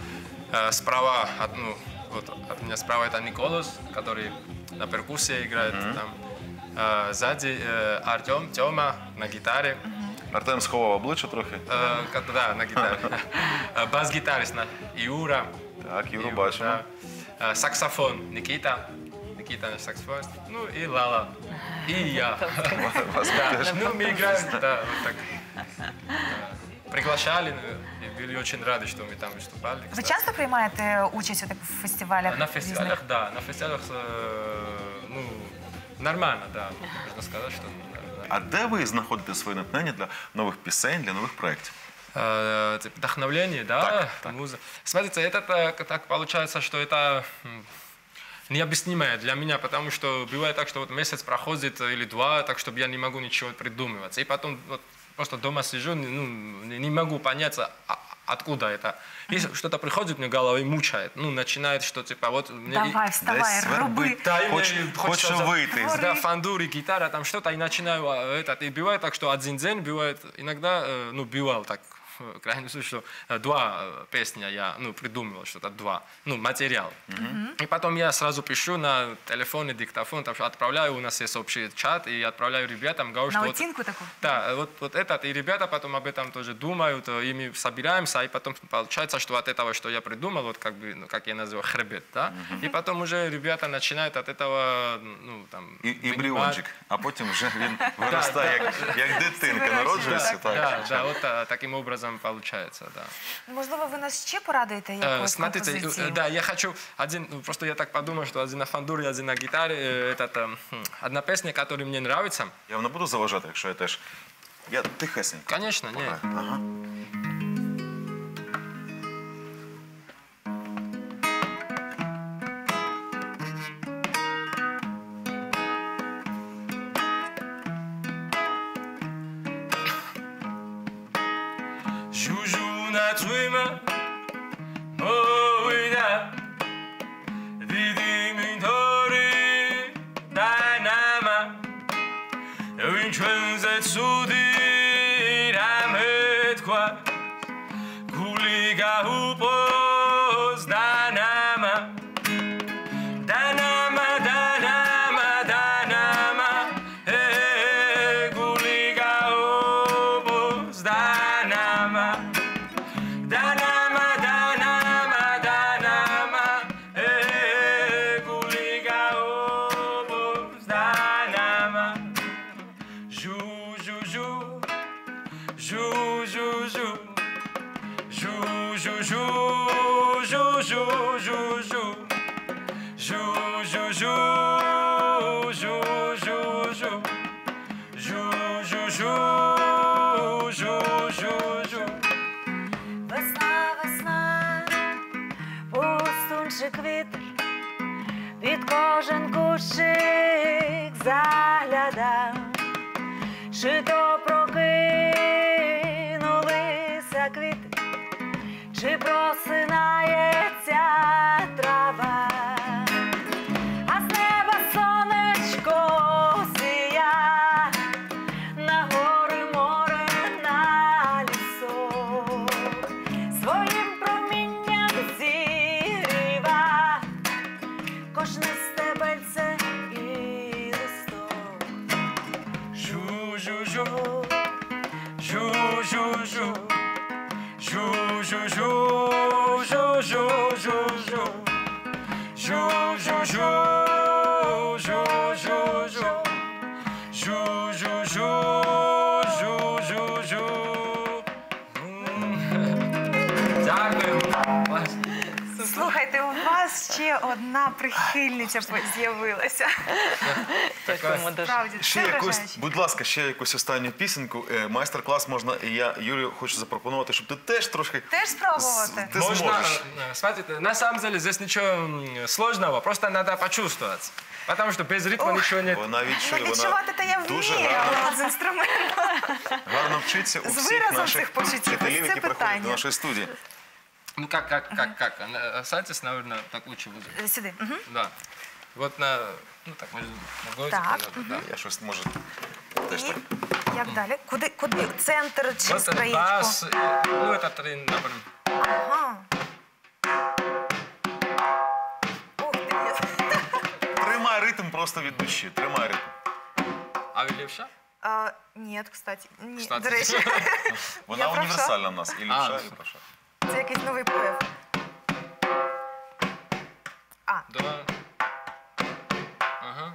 э, справа, от, ну, вот, от меня справа это Николас, который на перкуссии играет, там, Э, сзади Артем, Тёма на гитаре. Артем сховав обличчя трохи. Как- да, на гитаре. Э, Бас-гитарист на Юра. Так, Юру Юра, бачимо. да. Саксофон Никита. Никита наш саксофонист. Ну и Лала. И я. Вас Да, теж. Ну, мы играем, да, вот так. Э, Приглашали, ну, и были очень рады, что мы там выступали. Ви кстати. часто приймаєте участь у таких фестивалях? На різних? фестивалях, да, на фестивалях, э, ну, нормально, да, можно сказать, что нормально. А де ви знаходите своє натхнення для нових пісень, для нових проєктів? Э, типа, вдохновление, да, муза- Смотрите, это так, так получается, что это м, необъяснимое для меня, потому что бывает так, что вот месяц проходит или два, так чтобы я не могу ничего придумывать. И потом вот просто дома сижу, ну, не могу понять, а, откуда это. И что-то приходит мне в голову и мучает. Ну, начинает, что типа вот... мне- Давай, вставай, роби. Да, и мне Хоч- хочется хочется за- выйти. Да, фандури, гитара, там что-то, и начинаю а, этот, и бывает так, что один день бывает, иногда, э, ну, бывал так, в крайнем случае, что э, два э, песня я, ну, придумывал что-то, два, ну, материал. И потом я сразу пишу на телефон и диктофон, там, что отправляю, у нас есть общий чат, и отправляю ребятам, говорю, что На вот- оцінку таку? да, вот, вот этот, и ребята потом об этом тоже думают, э, и мы собираемся, и потом получается, что от этого, что я придумал, вот как бы, ну, как я называю, хребет, да, и потом уже ребята начинают от этого, ну, там... І, і вынимать. бріончик, а потім вже він виростає, як, як дитинка, народжується. Да, Так. да, вот а, таким образом получается, да. Можливо, ви нас ще порадуєте Э, якусь Смотрите, композицію? э, да, я хочу один, ну, просто я так подумал, что один на фандуре, один на гитаре, э, этот, э, хм, одна песня, которая мне нравится. Я вам не буду заважати, якщо я теж. Я тихесенько. Конечно, нет. Ага. joue, joue, joue, joue. Одна прихильниця з'явилася. Справді, Ще це якусь, вражаюче. будь ласка, ще якусь останню пісеньку. Е, Майстер-клас можна, і я, Юлію, хочу запропонувати, щоб ти теж трошки Теж спробувати? Ты Можно, сможешь. э, смотрите, на самом деле здесь ничего м, сложного, просто надо почувствовать. Потому что без ритма ничего нет. Вона відчує, Ну, відчувати то я дуже вмію, гарно, але з інструментом. гарно вчиться у З всіх виразом наших цих почуттів. вчителів, це які приходять питання. до нашої студії. Ну как, как, как, как? На- Садитесь, наверное, так лучше будет. Сюди. Мгм. Да. Вот на, ну так, может, ногой. Так, да, мгм. да. Я щось може теж так. Як далі? Куди? Куди? Центр чи Вот это краєчку? бас, э, ну это три, например. Ага. Тримай ритм просто від душі. Тримай ритм. А вы левша? А, ні, кстати. Ні, Кстати. до речі. Вона Я правша? універсальна в нас. І лівша, А. і правша. Це якийсь новий появ. Два. Ага.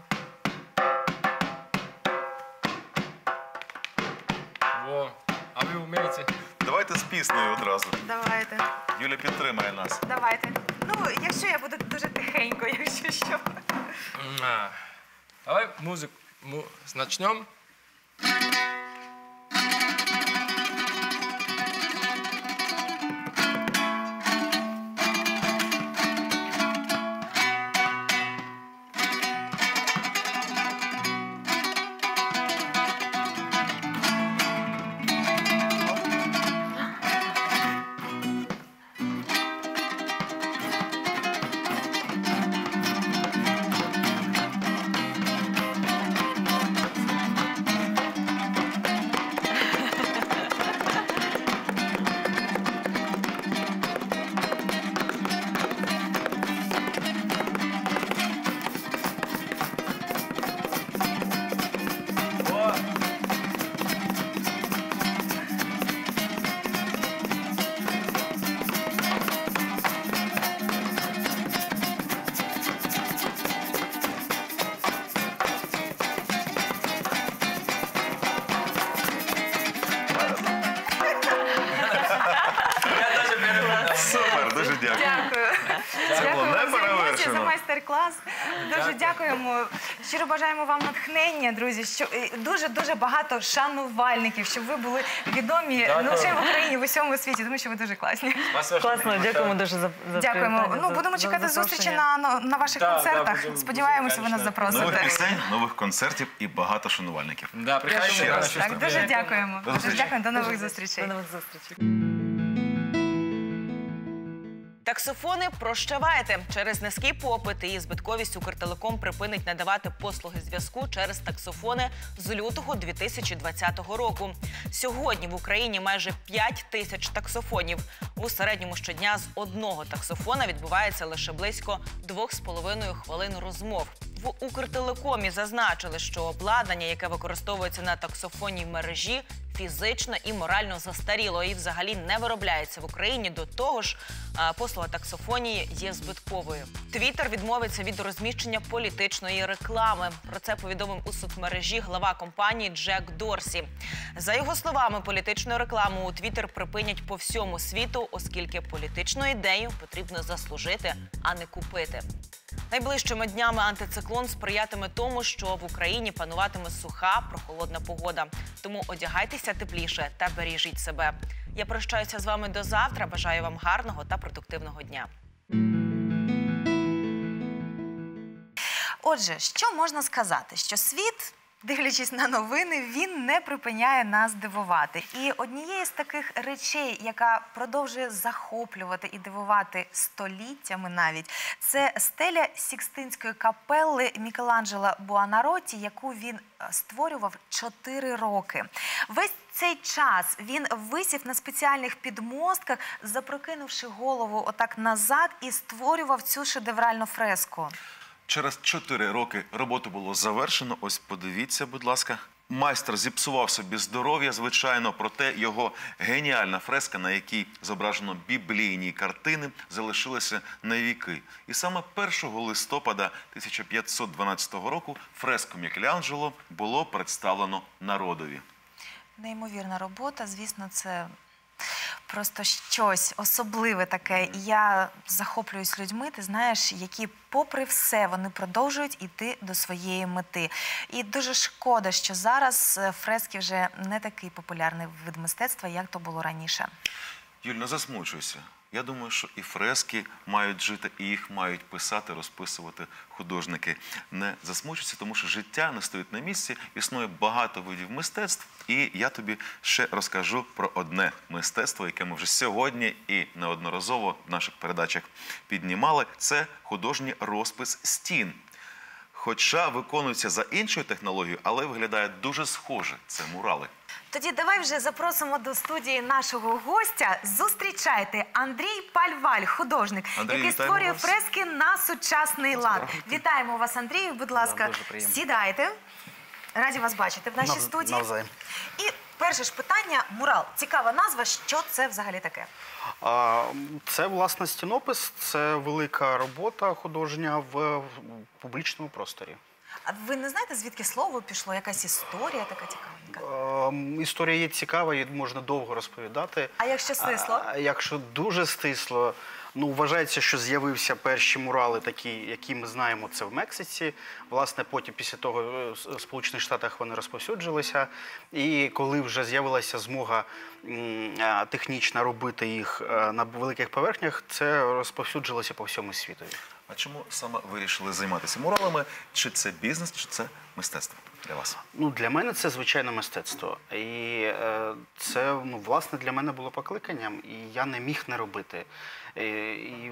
Во. А вы умеете? Давайте з піснею одразу. Давайте. Юля підтримає нас. Давайте. Ну, якщо я буду дуже тихенько, якщо що. А. Давай музыку му- начнем. Дуже дякуємо. Щиро бажаємо вам натхнення, друзі. Що е, дуже дуже багато шанувальників, щоб ви були відомі не лише в Україні, в усьому світі, тому що ви дуже класні. Класно, дякуємо дуже за, за Дякуємо. Ну будемо чекати зустрічі на, на, на ваших концертах. Сподіваємося, ви нас запросите. Нових пісень, нових концертів і багато шанувальників. Да, приходите раз. дуже дякуємо. Дуже дякуємо. До нових зустрічей. До нових зустрічей. Таксофони прощавайте через низький попит і збитковість Укртелеком припинить надавати послуги зв'язку через таксофони з лютого 2020 року. Сьогодні в Україні майже 5 тисяч таксофонів. У середньому щодня з одного таксофона відбувається лише близько 2,5 хвилин розмов. В Укртелекомі зазначили, що обладнання, яке використовується на таксофонній мережі, фізично і морально застаріло і взагалі не виробляється в Україні. До того ж, послуга таксофонії є збитковою. Твіттер відмовиться від розміщення політичної реклами. Про це повідомив у соцмережі глава компанії Джек Дорсі. За його словами, політичну рекламу у Твіттер припинять по всьому світу, оскільки політичну ідею потрібно заслужити, а не купити. Найближчими днями антициклон сприятиме тому, що в Україні пануватиме суха, прохолодна погода. Тому одягайтеся тепліше та бережіть себе. Я прощаюся з вами до завтра. Бажаю вам гарного та продуктивного дня. Отже, що можна сказати? Що світ, дивлячись на новини, він не припиняє нас дивувати. І однією з таких речей, яка продовжує захоплювати і дивувати століттями навіть, це стеля Сікстинської капели Мікеланджела Буанароті, яку він е, створював 4 роки. Весь цей час він висів на спеціальних підмостках, запрокинувши голову отак назад, і створював цю шедевральну фреску. Через 4 роки роботу було завершено. Ось подивіться, будь ласка. Майстер зіпсував собі здоров'я, звичайно, проте його геніальна фреска, на якій зображено біблійні картини, залишилася на віки. І саме 1 листопада 1512 року фреску Мікеланджело було представлено народові. Неймовірна робота, звісно, це просто щось особливе таке. І я захоплююсь людьми, ти знаєш, які, попри все, вони продовжують іти до своєї мети. І дуже шкода, що зараз е, фрески вже не такий популярний вид мистецтва, як то було раніше. Юль, не засмучуйся. Я думаю, що і фрески мають жити, і їх мають писати, розписувати художники. Не засмучуйся, тому що життя не стоїть на місці, існує багато видів мистецтв. І я тобі ще розкажу про одне мистецтво, яке ми вже сьогодні і неодноразово в наших передачах піднімали. Це художній розпис стін. Хоча виконується за іншою технологією, але виглядає дуже схоже. Це мурали. Тоді давай вже запросимо до студії нашого гостя. Зустрічайте Андрій Пальваль, художник, Андрій, який вітаємо створює вас. фрески на сучасний лад. Вітаємо вас, Андрію. Будь ласка, дуже приємно. сідайте. Раді вас бачити в нашій Нав- студії. навзаєм. І перше ж питання: мурал. Цікава назва. Що це взагалі таке? А, Це власне стінопис, це велика робота художня в в публічному просторі. А ви не знаєте, звідки слово пішло? Якась історія така цікавенька? Ем, Історія є цікава, її можна довго розповідати. А якщо стисло? А якщо дуже стисло, ну вважається, що з'явився перші мурали, такі, які ми знаємо, це в Мексиці. Власне, потім після того е, в Сполучених Штатах вони розповсюджилися. І коли вже з'явилася змога е, технічна робити їх е, на великих поверхнях, це розповсюджилося по всьому світу. А чому саме вирішили займатися муралами? Чи це бізнес, чи це мистецтво для вас? Ну, для мене це звичайне мистецтво. І е, це ну, власне для мене було покликанням, і я не міг не робити. І, і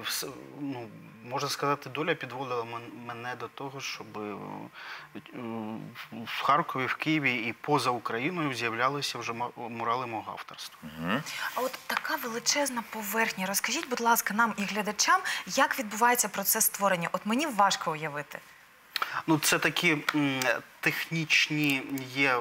ну, можна сказати, доля підводила мене до того, щоб е, е, в Харкові, в Києві і поза Україною з'являлися вже мурали мого авторства. А от така величезна поверхня. Розкажіть, будь ласка, нам і глядачам, як відбувається процес створення? От мені важко уявити. Ну, це такі м, технічні є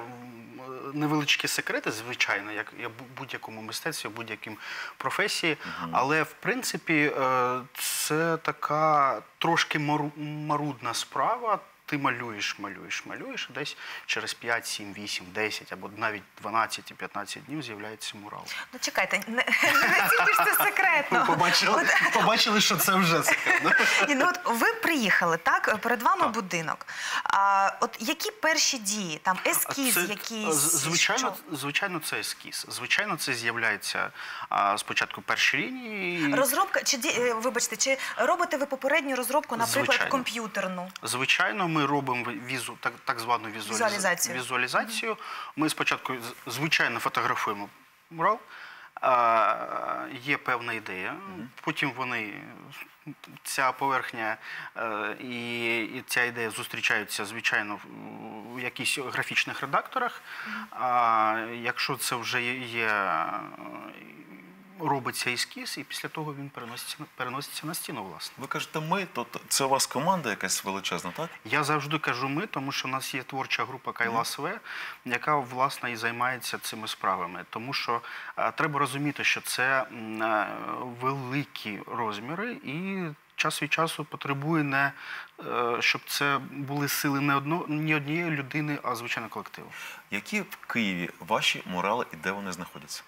невеличкі секрети, звичайно, як я будь-якому мистецтві, будь-яким професії. Але в принципі е, це така трошки мару- марудна справа. Ти малюєш, малюєш, малюєш, і десь через 5, 7, 8, 10 або навіть 12 і 15 днів з'являється мурал. Ну чекайте, не, ж це секретно. Побачили, побачили, що це вже секретно. Ні, ну от ви приїхали, так? Перед вами будинок. А, от які перші дії? Там ескіз Це, якийсь? Звичайно, що? звичайно, це ескіз. Звичайно, це з'являється спочатку перші лінії. Розробка, чи ді- е, вибачте, чи робите ви попередню розробку, наприклад, Звичайно. комп'ютерну? Звичайно, ми робимо візу, так, так звану візуаліз... Візуалізацію. візуалізацію. Ми спочатку, звичайно, фотографуємо мурал. А, є певна ідея. Потім вони, ця поверхня е, і, і ця ідея зустрічаються, звичайно, в- якихось графічних редакторах. А якщо це вже є- робиться ескіз, і після того він переноситься, на- переноситься на стіну, власне. Ви кажете, ми, то це у вас команда якась величезна, так? Я завжди кажу ми, тому що у нас є творча група Кайлас В, яка власне і займається цими справами. Тому що е, треба розуміти, що це е, великі розміри і. Час від часу потребує не е, щоб це були сили не одно ні однієї людини, а звичайно колективу. Які в Києві ваші мурали і де вони знаходяться?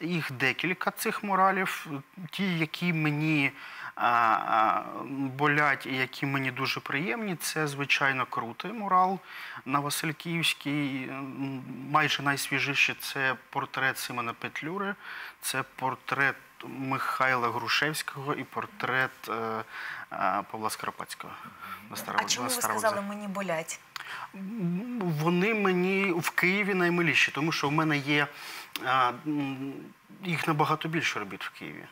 Їх декілька цих моралів. Ті, які мені болять і які мені дуже приємні, це звичайно крутий мурал на Васильківській. Майже найсвіжіші це портрет Симона Петлюри, це портрет Михайла Грушевського і портрет е, е, Павла Скоропадського. на А чому ви сказали, мені болять? Вони мені в Києві наймиліші, тому що в мене є їх набагато більше робіт в Києві.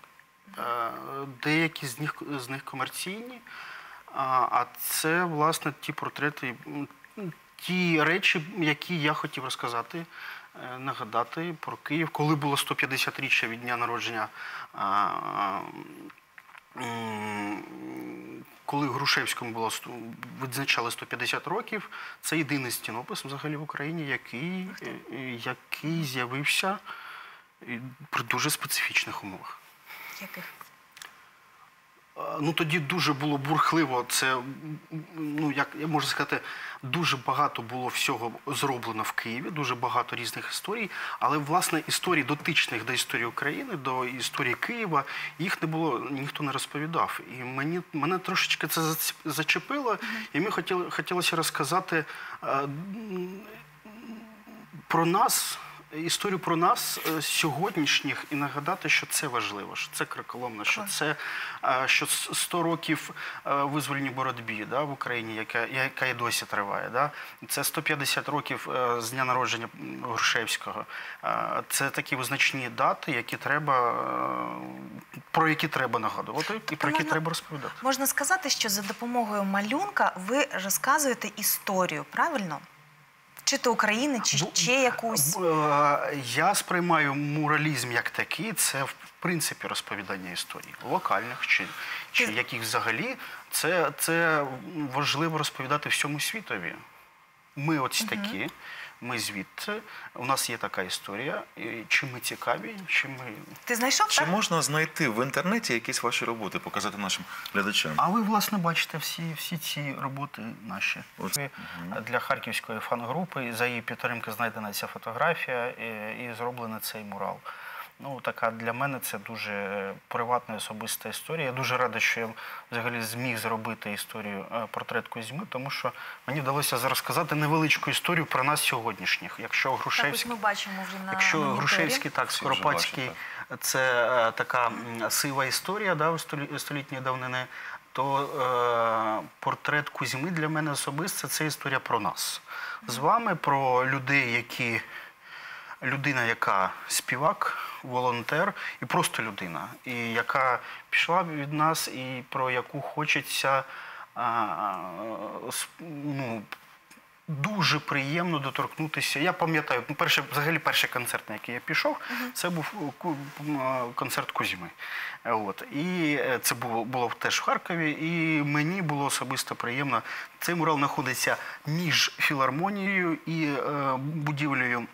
А, Деякі з них, з них комерційні, а, а це, власне, ті портрети, ті речі, які я хотів розказати, е, нагадати про Київ, коли було 150-річчя від дня народження. М, коли Грушевському було відзначали 150 років, це єдиний стінопис взагалі в Україні, який, е, який з'явився е, при дуже специфічних умовах. Яких? Е, Ну тоді дуже було бурхливо. Це ну як я можу сказати, дуже багато було всього зроблено в Києві, дуже багато різних історій. Але власне історій дотичних до історії України, до історії Києва, їх не було, ніхто не розповідав. І мені мене трошечки це зачепило, і мені хотіло, хотілося розказати е, про нас. Історію про нас е, сьогоднішніх і нагадати, що це важливо, що це криколомно, що це е, що с- 100 років е, визвольній боротьбі да, в Україні, яка, яка і досі триває. Да? Це 150 років з дня народження Грушевського. Це такі визначні дати, які треба, про які треба нагадувати і про які можна- треба розповідати. Можна сказати, що за допомогою малюнка ви розказуєте історію, правильно? Чи то України, чи ще якусь. Е, Я сприймаю муралізм як такий, це в принципі розповідання історії локальних чи, чи яких взагалі. Це, це важливо розповідати всьому світові. Ми ось такі, ми звідти, у нас є така історія. Чи ми цікаві, чи ми. Ти знайшов Чи можна знайти в інтернеті якісь ваші роботи, показати нашим глядачам? А ви, власне, бачите всі, всі ці роботи наші. От. Для харківської фан-групи за її підтримки знайдена ця фотографія і, і зроблений цей мурал. Ну, така для мене це дуже приватна і особиста історія. Я дуже радий, що я взагалі зміг зробити історію е, портрет Кузьми, тому що мені вдалося розказати невеличку історію про нас сьогоднішніх. Якщо Так, Грушевський, ми бачимо вже на Якщо моніторі. Грушевський, так, Скоропадський, це е, така сива історія да, столітньої давнини, то е, портрет Кузьми для мене особисто це історія про нас. З вами, про людей, які людина, яка співак, волонтер і просто людина, і яка пішла від нас, і про яку хочеться ну, дуже приємно доторкнутися. Я пам'ятаю, ну, перше, взагалі перший концерт, на який я пішов, це був е, е, концерт Кузьми. От. І е, це було, було теж в Харкові, і мені було особисто приємно. Цей мурал знаходиться між філармонією і е, будівлею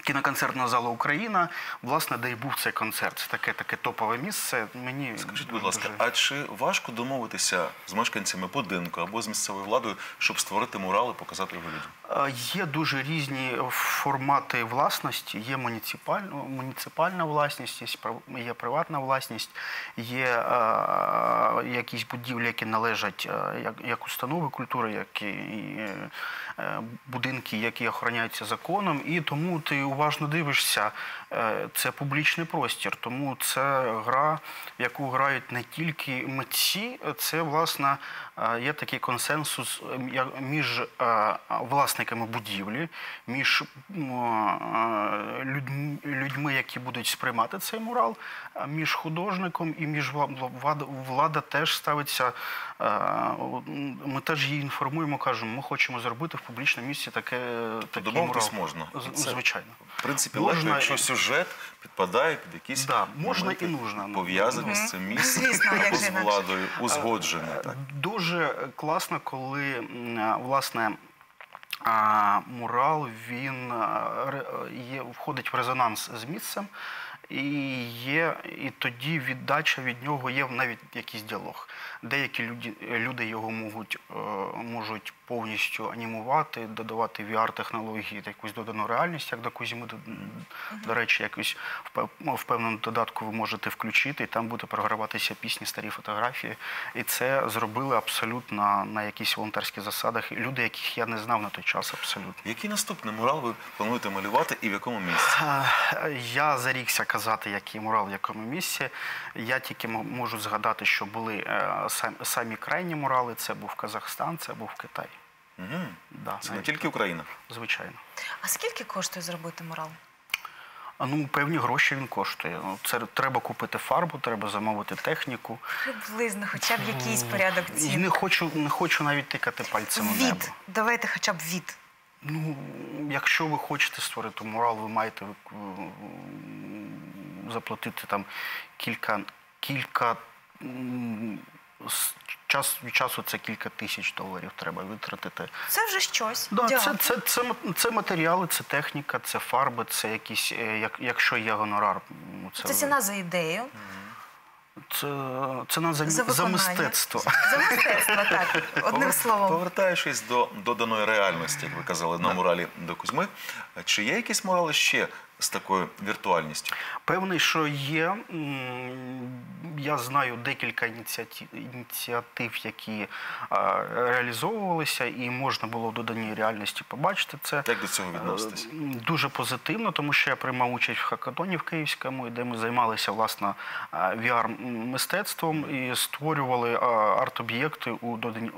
Кіноконцертного залу Україна, власне, де й був цей концерт. Це таке таке топове місце. Мені Скажіть, будь ласка, а чи важко домовитися з мешканцями будинку або з місцевою владою, щоб створити мурал і показати його людям? Е, Є дуже різні формати власності. Є муніципальна, муніципальна власність, є приватна власність, є е, якісь будівлі, які належать е, як, як установи культури, як і е, е, будинки, які охороняються законом. І тому ти уважно дивишся. Е, Це публічний простір, тому це гра, в яку грають не тільки митці, це власне є такий консенсус е, між е, власниками будівлі, між е, людьми, які будуть сприймати цей мурал, а між художником і між вла- влада, влада теж ставиться. е, Ми теж її інформуємо, кажемо, ми хочемо зробити в публічному місці таке такий Домовитись можна. Звичайно. В принципі, Можна легко, якщо сюжет підпадає під якісь Да, можна моменти, і нужно. пов'язані Мгм. з цим місцем або з владою, узгоджені. Так. Дуже класно, коли власне. А мурал він ре- є, входить в резонанс з місцем, і є, і тоді віддача від нього є навіть якийсь діалог. Деякі люди, люди його можуть, е, можуть повністю анімувати, додавати VR-технології, якусь додану реальність, як до Кузьми, до, до речі, якусь впев- ну, в певному додатку ви можете включити, і там буде програватися пісні, старі фотографії. І це зробили абсолютно на якісь волонтерських засадах. Люди, яких я не знав на той час, абсолютно. Який наступний мурал ви плануєте малювати і в якому місці? Я зарікся казати, який мурал, в якому місці. Я тільки можу згадати, що були е, самі крайні мурали. Це був Казахстан, це був Китай. Угу. Да, Це не навіть тільки Україна. Звичайно. А скільки коштує зробити мурал? А, Ну, певні гроші він коштує. Ну, Це треба купити фарбу, треба замовити техніку. Приблизно, хоча б якийсь порядок І цін. не хочу, не хочу навіть тикати пальцем у небо. Від. Давайте хоча б від. Ну, якщо ви хочете створити мурал, ви маєте е, заплатити там кілька, кілька м, з час від часу це кілька тисяч доларів треба витратити. Це вже щось. Да, це, це, це, це матеріали, це техніка, це фарби, це якісь, е, як, якщо є гонорар, це, Це ціна за ідею. це, це на за, За за, мистецтво. За мистецтво, так. Одним Повер- словом. Повертаючись до доданої реальності, як ви казали, на муралі до Кузьми, чи є якісь мурали ще з такою віртуальністю? Певний, що є. Я знаю декілька ініціатив, які реалізовувалися, і можна було в доданій реальності побачити це. Як до цього відноситесь? Е, Дуже позитивно, тому що я приймав участь в хакатоні в Київському, де ми займалися власне VR-мистецтвом і створювали арт-об'єкти у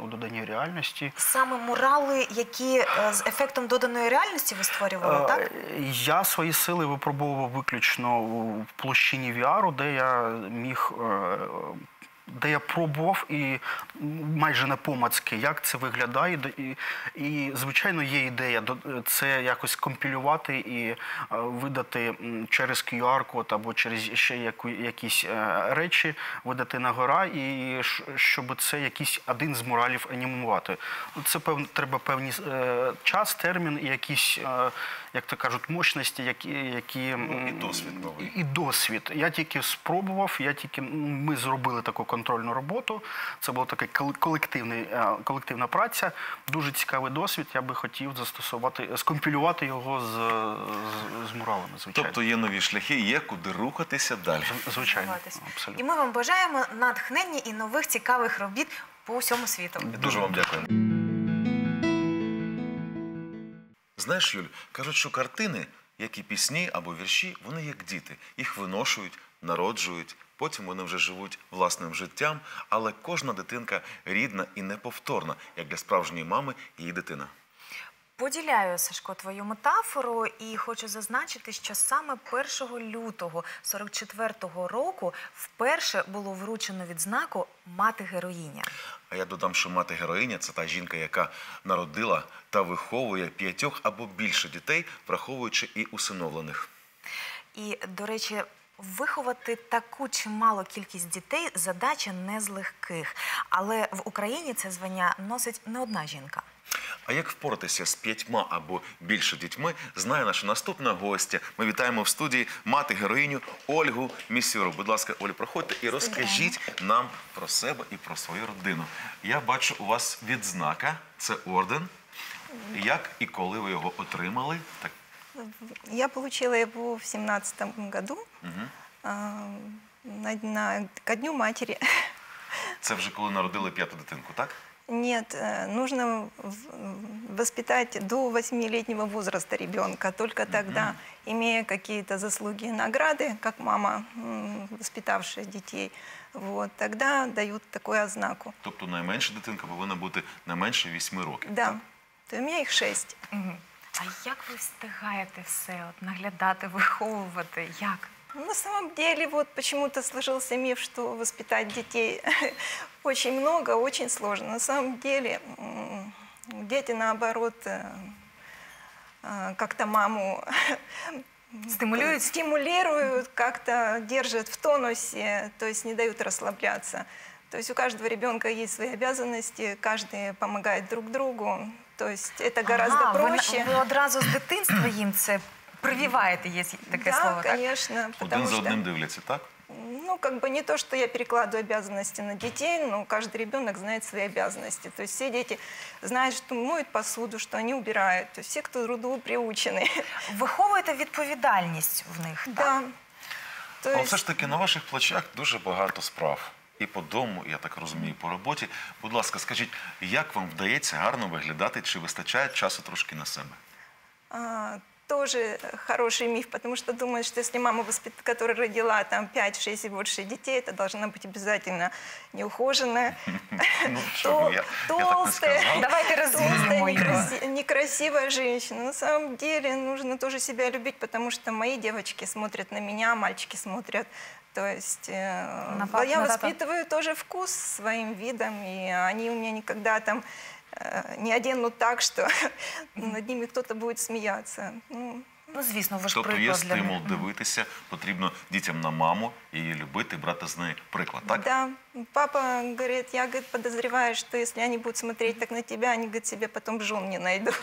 доданій, реальності. Саме мурали, які е, з ефектом доданої реальності ви створювали, так? Е, Я свої сили випробовував виключно в площині VR, де я міг. е, Де я пробував і майже на помацки, як це виглядає. І, і звичайно, є ідея це якось компілювати і е, видати через QR-код або через ще якісь е, речі, видати на гора, і щоб це якийсь один з муралів анімувати. Це пев, треба певний час, термін і якісь, як то кажуть, мощності, які, які Ну, і досвід новий. і досвід. Я тільки спробував, я тільки ми зробили таку контрольну роботу. Це була така кол- колективний, е, колективна праця. Дуже цікавий досвід. Я би хотів застосувати, скомпілювати його з, з, з муралами. Звичайно, Тобто є нові шляхи, є куди рухатися далі. звичайно, абсолютно. І ми вам бажаємо натхнення і нових цікавих робіт по всьому світу. Дуже вам дякую. Знаєш, Юль, кажуть, що картини, як і пісні або вірші, вони як діти. Їх виношують, народжують, потім вони вже живуть власним життям, але кожна дитинка рідна і неповторна, як для справжньої мами її дитина. Поділяю, Сашко, твою метафору і хочу зазначити, що саме 1 лютого 44-го року вперше було вручено відзнаку мати героїня. А я додам, що мати героїня це та жінка, яка народила та виховує п'ятьох або більше дітей, враховуючи і усиновлених. І, до речі, виховати таку чималу кількість дітей задача не з легких. Але в Україні це звання носить не одна жінка. А як впоратися з п'ятьма або більше дітьми, знає наша наступна гостя. Ми вітаємо в студії мати героїню Ольгу Місюру. Будь ласка, Олі, проходьте і розкажіть нам про себе і про свою родину. Я бачу у вас відзнака, це орден. Як і коли ви його отримали? Так, Я получила его в семнадцатом году угу. на, на, ко Дню матери. Це вже коли народили п'яту дитинку, так? Нет, э, нужно воспитать до восьмилетнего возраста ребенка. Только тогда, имея какие-то заслуги и награды, как мама, воспитавшая детей, вот, тогда дают такую ознаку. Тобто найменша дитинка повинна бути не менше вісьми років. Да, то у меня их шесть. Мгм. А як ви встигаєте все от, наглядати, виховувати? Як? Ну, На самом деле, вот почему-то сложился миф, что воспитать детей очень много, очень сложно. На самом деле, дети, наоборот, э, э, как-то маму Стимулируют? стимулируют, как-то держат в тонусе, то есть не дают расслабляться. То есть у каждого ребенка есть свои обязанности, каждый помогает друг другу. То есть это гораздо Ага, ви на- проще. Ви, одразу з дитинства їм це прививаєте, є таке да, слово, так? конечно. Один потому за что- одним дивляться, так? Ну, как бы не то, что я перекладываю обязанности на детей, но каждый ребенок знает свои обязанности. То есть все дети знают, что моют посуду, что они убирают. То есть все, кто труду приучены. Виховуєте відповідальність в них, Да. так? То Але есть- все ж таки на ваших плечах дуже багато справ. І по дому, я так розумію, і по роботі. Будь ласка, скажіть, як вам вдається гарно виглядати, чи вистачає часу трошки на себе? А, тоже хороший миф, потому что думают, что если мама, воспит... которая родила там 5, 6 и больше детей, это должна быть обязательно неухоженная, Ну, то- що ви, я, я так не толстая, сказав. Давайте толстая, развеем его. некраси- некрасивая женщина. На самом деле нужно тоже себя любить, потому что мои девочки смотрят на меня, мальчики смотрят. то есть э, На я на воспитываю тоже вкус своим видом, и они у меня никогда там э, не оденут так, что над ними кто-то будет смеяться. Ну, Ну, звісно, ви ж Тобто є для стимул них. дивитися, потрібно дітям на маму, її любити, брати з неї приклад, так? Да, папа говорит, я говорит, подозреваю, что если они будут смотреть так на тебя, они говорит, себе потом жен не найдут.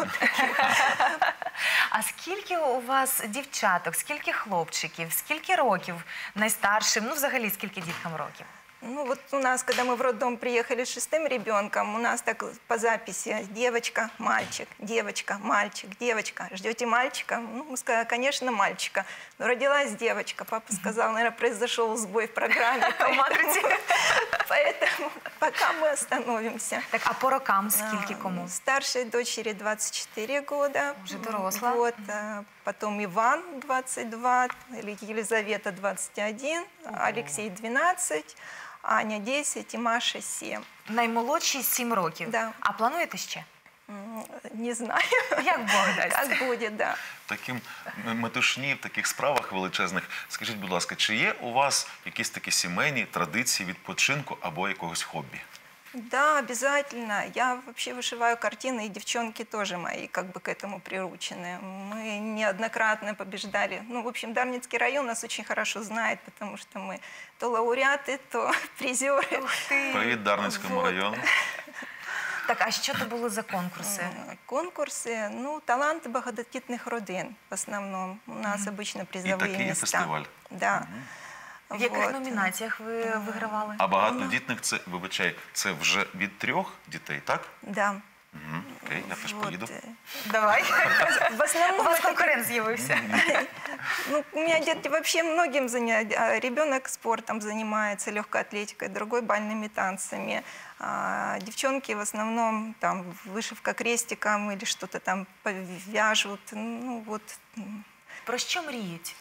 А скільки у вас дівчаток, скільки хлопчиків, скільки років найстаршим, ну взагалі скільки діткам років? Ну вот у нас, когда мы в роддом приехали с шестым ребенком, у нас так по записи девочка, мальчик, девочка, мальчик, девочка. Ждете мальчика? Ну, мы сказали, конечно, мальчика. Но родилась девочка. Папа сказал, наверное, произошел сбой в программе. Поэтому пока мы остановимся. Так, а по рокам скільки кому? Старшей дочери 24 года. Уже доросла. Вот, а, потом Иван 22, Еле- Елизавета 21, Алексей 12, Аня 10 і Маша 7. Наймолодші 7 років. Да. А плануєте ще? Не знаю. Як Бог дасть. Как будет, да. Таким метушні в таких справах величезних. Скажіть, будь ласка, чи є у вас якісь такі сімейні традиції відпочинку або якогось хобі? Да, обязательно. Я вообще вышиваю картины, и девчонки тоже мои как бы к этому приручены. Мы неоднократно побеждали. Ну, в общем, Дарницкий район нас очень хорошо знает, потому что мы то лауреаты, то призеры. Привіт Дарницькому Вот. району. Так, а що то були за конкурси? Э, Конкурсы, ну, таланты богодотитных родин в основном. У нас обычно І призовые такий є места. фестиваль. Да. В яких Вот. номінаціях ви вигравали? А багатодітних це, вибачай, це вже від трьох дітей, так? Да. Угу. Окей, я теж Вот, поїду. э, Давай. В основном У вас это- конкурент з'явився. Ну, у меня дети вообще многим заняты. Ребенок спортом занимается, легкой атлетикой, другой бальными танцами. А девчонки в основном там вышивка крестиком или что-то там повяжут. Ну вот. м, Про що мріють?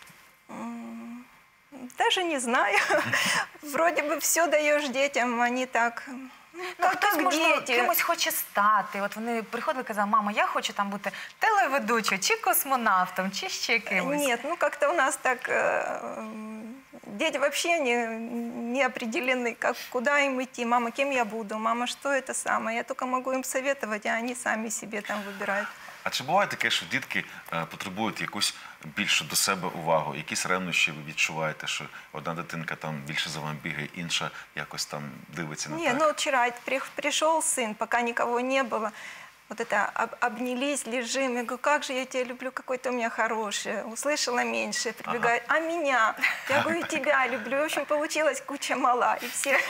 м, Даже не знаю. Вроде бы все даешь детям, они так. Ну, как, хтось, как можливо, дети. кимось хоче стати. От вони приходили і казали, мама, я хочу там бути телеведучою, чи космонавтом, чи ще кимось. Нет, ну как-то у нас так э, м, дети вообще не, не определены, как, куда им идти. Мама, кем я буду? Мама, что это самое? Я только могу им советовать, а они сами себе там выбирают. А чи буває таке, що дітки е, потребують якусь більшу до себе увагу? Якісь ревнощі ви відчуваєте, що одна дитинка там більше за вами бігає, інша якось там дивиться на так? ну вчора прийшов син, поки нікого не было. Вот это об- обнялись, лежим. Я говорю, как же я тебя люблю, какой ты у меня хороший. Услышала меньше, прибегает, а меня? Я говорю, и тебя люблю. В общем, получилась куча мала. И всех,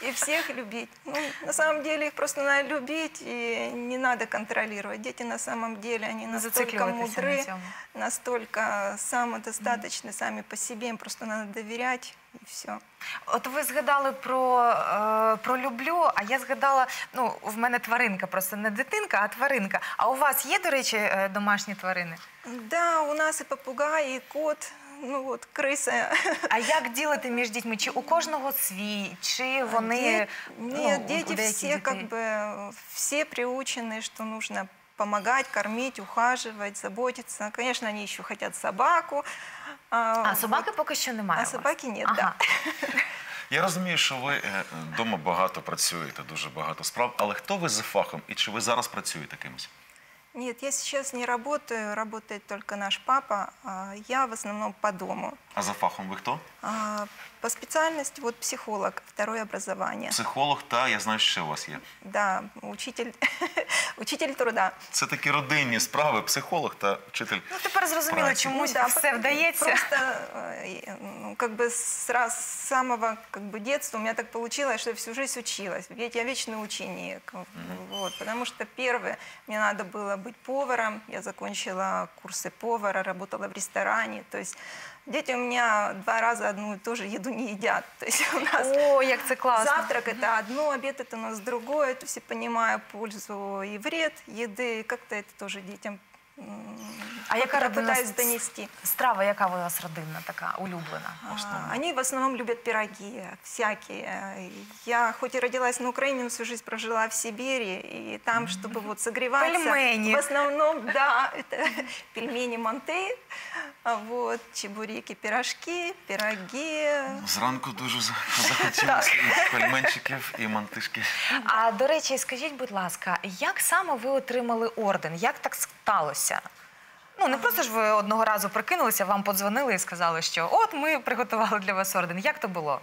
и всех любить. Ну, на самом деле их просто надо любить и не надо контролировать. Дети на самом деле, они настолько мудры, настолько самодостаточны сами по себе. Им просто надо доверять и все. От ви згадали про, е, про люблю, а я згадала, ну, в мене тваринка, просто не дитинка, а тваринка. А у вас є, до речі, е, домашні тварини? Да, у нас и попугай, и кот, ну вот крыса. А як ділити між дітьми? Чи у кожного свій, чи вони Де- ну, Нет, у дети деяких все дітей? как бы все приучены, что нужно помогать, кормить, ухаживать, заботиться. Конечно, они еще хотят собаку. а собаки поки що немає. А у вас? собаки ні, Ага. да. Я розумію, що ви вдома багато працюєте, дуже багато справ. Але хто ви за фахом і чи ви зараз працюєте кимось? Нет, я сейчас не работаю, работает только наш папа. Я в основном по дому. А за фахом ви хто? А По специальности вот психолог, второе образование. Психолог та я знаю, що ще у вас є. Да, учитель, учитель труда. Це такі родинні справи, психолог та вчитель. Ну, тепер зрозуміло, праці. чомусь да, все потому- вдається. Просто э, ну, как бы с, раз, с самого как бы, детства у меня так получилось, что я всю жизнь училась. Ведь я вечный ученик. Вот, потому что первое, мне надо было быть поваром. Я закончила курсы повара, работала в ресторане. То есть дети у меня два раза одну и ту же еду не едят. То есть у нас О, як це класно. завтрак это одно, обед это у нас другое. То есть я понимаю пользу и вред еды. Как-то это тоже детям А яка как-то родинна пытаюсь с- донести. страва, яка у вас родинна така улюблена? А, Они в основном любят пироги, всякие. Я хоть и родилась на Украине, но всю жизнь прожила в Сибири, и там, чтобы вот согреваться... Пельмени. В основном, да, это пельмени манты, а вот, чебуреки, пирожки, пироги. Зранку дуже за- захотілося і пельменчиків, і мантишки. А до речі, скажіть, будь ласка, як саме ви отримали орден? Як так сталося? Ну не просто ж ви одного разу прикинулися, вам подзвонили і сказали, що от ми приготували для вас орден. Як то було?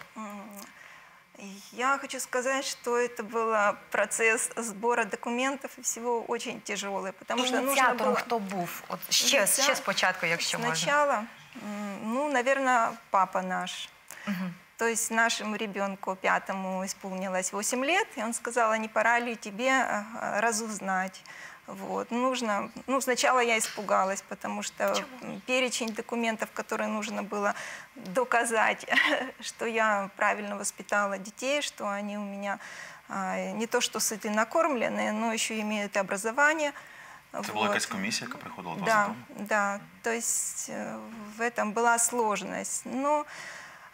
Я хочу сказать, что это был процесс сбора документов и всего очень тяжелый, потому что нужно Ініціатором было... хто був? От ще, Ініціа- ще спочатку, якщо можна. Сначала, м, ну, наверное, папа наш. То есть нашему ребенку пятому исполнилось 8 лет, и он сказал, а не пора ли тебе э, разузнать? Вот. Нужно, ну, сначала я испугалась, потому что м, перечень документов, которые нужно было доказать, что я правильно воспитала детей, что они у меня а, не то что сыты накормленные, но еще имеют и образование. Це була Вот. якась комісія, яка приходила до вас Да, да. То есть э, в этом была сложность. Но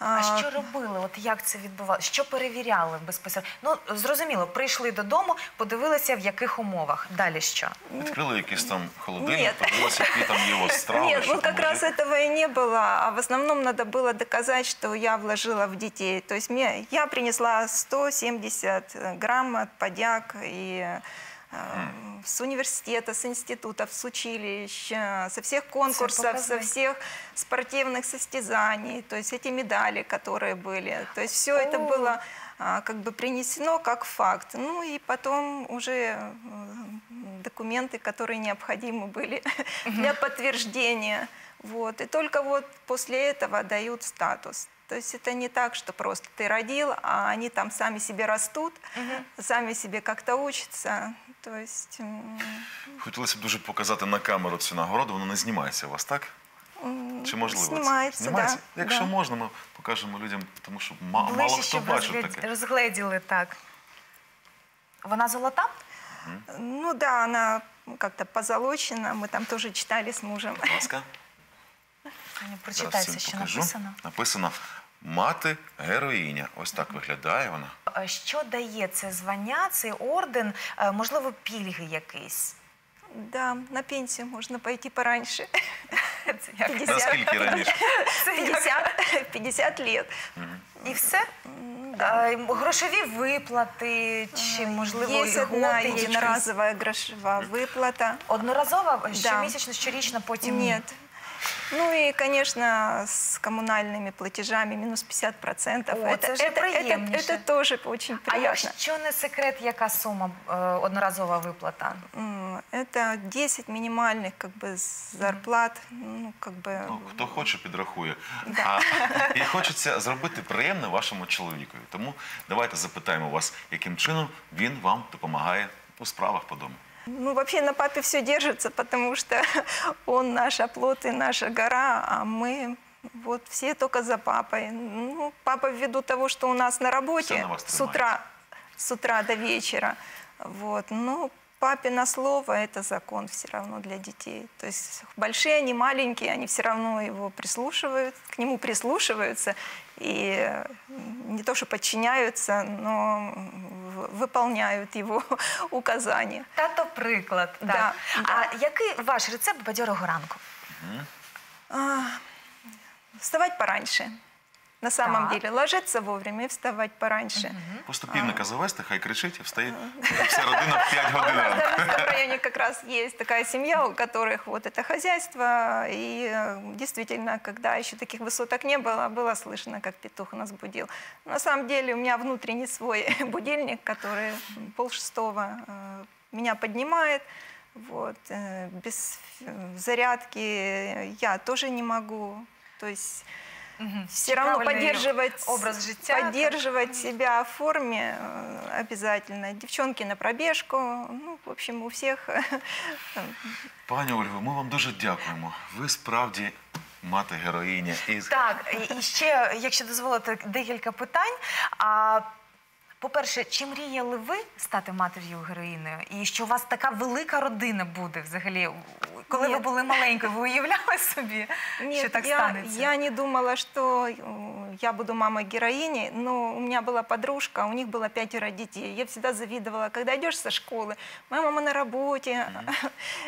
А що робили? От як це відбувалося? Що перевіряли безпосередньо? Ну зрозуміло, прийшли додому, подивилися в яких умовах. Далі що? Відкрили якийсь там холодильник, Нет. подивилися, які там є у вас страви. Нет, що ну там как раз є. этого и не было. А в основном надо было доказать, что я вложила в детей. То есть мне, я принесла 170 грамм подяг и э, С университета, с институтов, с училищ, э, со всех конкурсов, со показать. всех спортивных состязаний, то есть эти медали, которые были. То есть все это О. было а, как бы принесено как факт. Ну и потом уже документы, которые необходимы были для подтверждения. Вот. И только вот после этого дают статус. То есть это не так, что просто ты родил, а они там сами себе растут, сами себе как-то учатся. То есть Хотілося б дуже показати на камеру цю нагороду, вона не знімається у вас, так? Чи можливо? це? Знімається, знімається? да. Якщо да. можна, ми покажемо людям, тому що ма- мало Ближче, хто щоб бачив розгляд- таке. розгледіли так. Вона золота? Ну да, она как-то позолочена. Мы там тоже читали с мужем. Будь ласка. Мені Зараз Прочитайся, всім що покажу. написано. Написано мати героїня. Ось так виглядає вона. Що дає це звання, цей орден? Е, Можливо, пільги якісь? Да, на пенсию можно пойти пораньше. як? Наскільки раніше? 50, 50 лет. І все? Е, Грошові виплати чи, можливо, Есть одна единоразовая грошевая выплата. Одноразова, Да. щомісячно, щорічно, потім ні? Нет. Ну и, конечно, с коммунальными платежами минус 50%. О, это, це ж это, это, приємніше. это тоже очень А приятно. якщо не секрет, яка сума е, одноразова виплата? М, Это 10 минимальных как бы зарплат, ну как бы Ну, хто хоче, підрахує. А, і хочеться зробити приємне вашому чоловікові. Тому давайте запитаємо вас, яким чином він вам допомагає у справах по дому. Ну, вообще на папе все держится, потому что он наш оплот и наша гора, а мы вот все только за папой. Ну, папа ввиду того, что у нас на работе на с утра, с утра до вечера, вот, ну, папино слово – это закон все равно для детей. То есть большие они, маленькие, они все равно его прислушивают, к нему прислушиваются и не то, что подчиняются, но выполняют его указания. Тато приклад. Так. Да, А який ваш рецепт бадьорого ранку? А, Вставать пораньше На самом Так. деле, ложиться вовремя и вставать пораньше. Просто півника завести, хай кричить і встає вся родина в 5 А у годин. нас в ранку. Дарницком районе как раз есть такая семья, у которых вот это хозяйство. И э, действительно, когда еще таких высоток не было, было слышно, как петух нас будил. На самом деле у меня внутренний свой будильник, который полшестого э, меня поднимает. Вот. э, Без э, зарядки я тоже не могу. То есть все равно поддерживать, образ життя. поддерживать себя в форме э, обязательно. Девчонки на пробежку. Ну, в общем, у всех Пані Ольго, ми вам дуже дякуємо. Ви справді мати героїня. І Так, і- і ще, якщо дозволите, декілька питань. А, по-перше, чи мріяли ви стати матір'ю героїною? І що у вас така велика родина буде взагалі? Коли ви Ні. були маленькою, ви уявляли собі, що Нет, так я, станеться? я не думала, э, я буду мамой героини, но у меня была подружка, у них было пятеро детей. Я всегда завидовала, когда идешь со школы, моя мама на работе,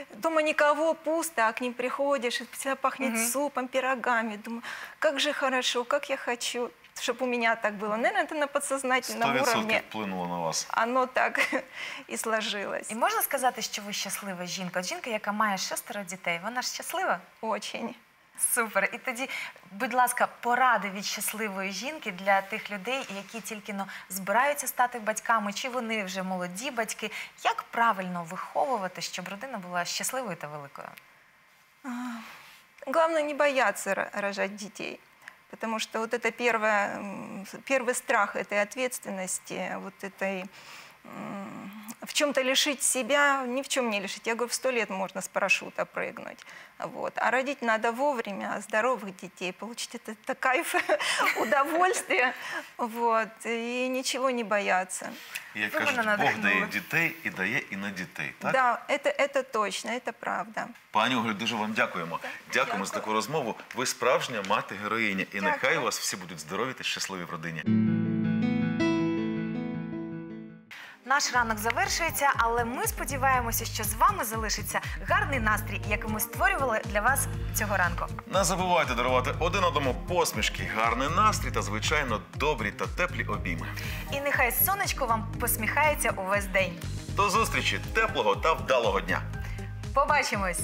дома никого, пусто, а к ним приходишь, и всегда пахнет супом, пирогами. Думаю, как же хорошо, как я хочу, чтобы у меня так было. Наверное, это на подсознательном 100% уровне. вплинуло на вас. Оно так и сложилось. І можна сказати, що ви щаслива жінка? От жінка, яка має шестеро дітей, вона ж щаслива? Очень. Супер. І тоді, будь ласка, поради від щасливої жінки для тих людей, які тільки но збираються стати батьками, чи вони вже молоді батьки. Як правильно виховувати, щоб родина була щасливою та великою? А, Главное не бояться ро- рожать детей. Потому что вот это первое, м, первый страх этой ответственности, вот этой м, в чем-то лишить себя, ни в чем не лишить. Я говорю, в сто лет можно с парашюта прыгнуть. Вот. А родить надо вовремя, а здоровых детей, получить это, это кайф, удовольствие, вот, и ничего не бояться. І, Як Ви кажуть, мене Бог надихнули. дає дітей і дає і на дітей. Так? Да, это, это точно, это правда. Пані Оглю, дуже вам дякуємо. Дякуємо за таку розмову. Ви справжня мати героїня. І нехай у вас всі будуть здорові та щасливі в родині. Наш ранок завершується, але ми сподіваємося, що з вами залишиться гарний настрій, який ми створювали для вас цього ранку. Не забувайте дарувати один одному посмішки, гарний настрій та, звичайно, добрі та теплі обійми. І нехай сонечко вам посміхається увесь день. До зустрічі, теплого та вдалого дня! Побачимось!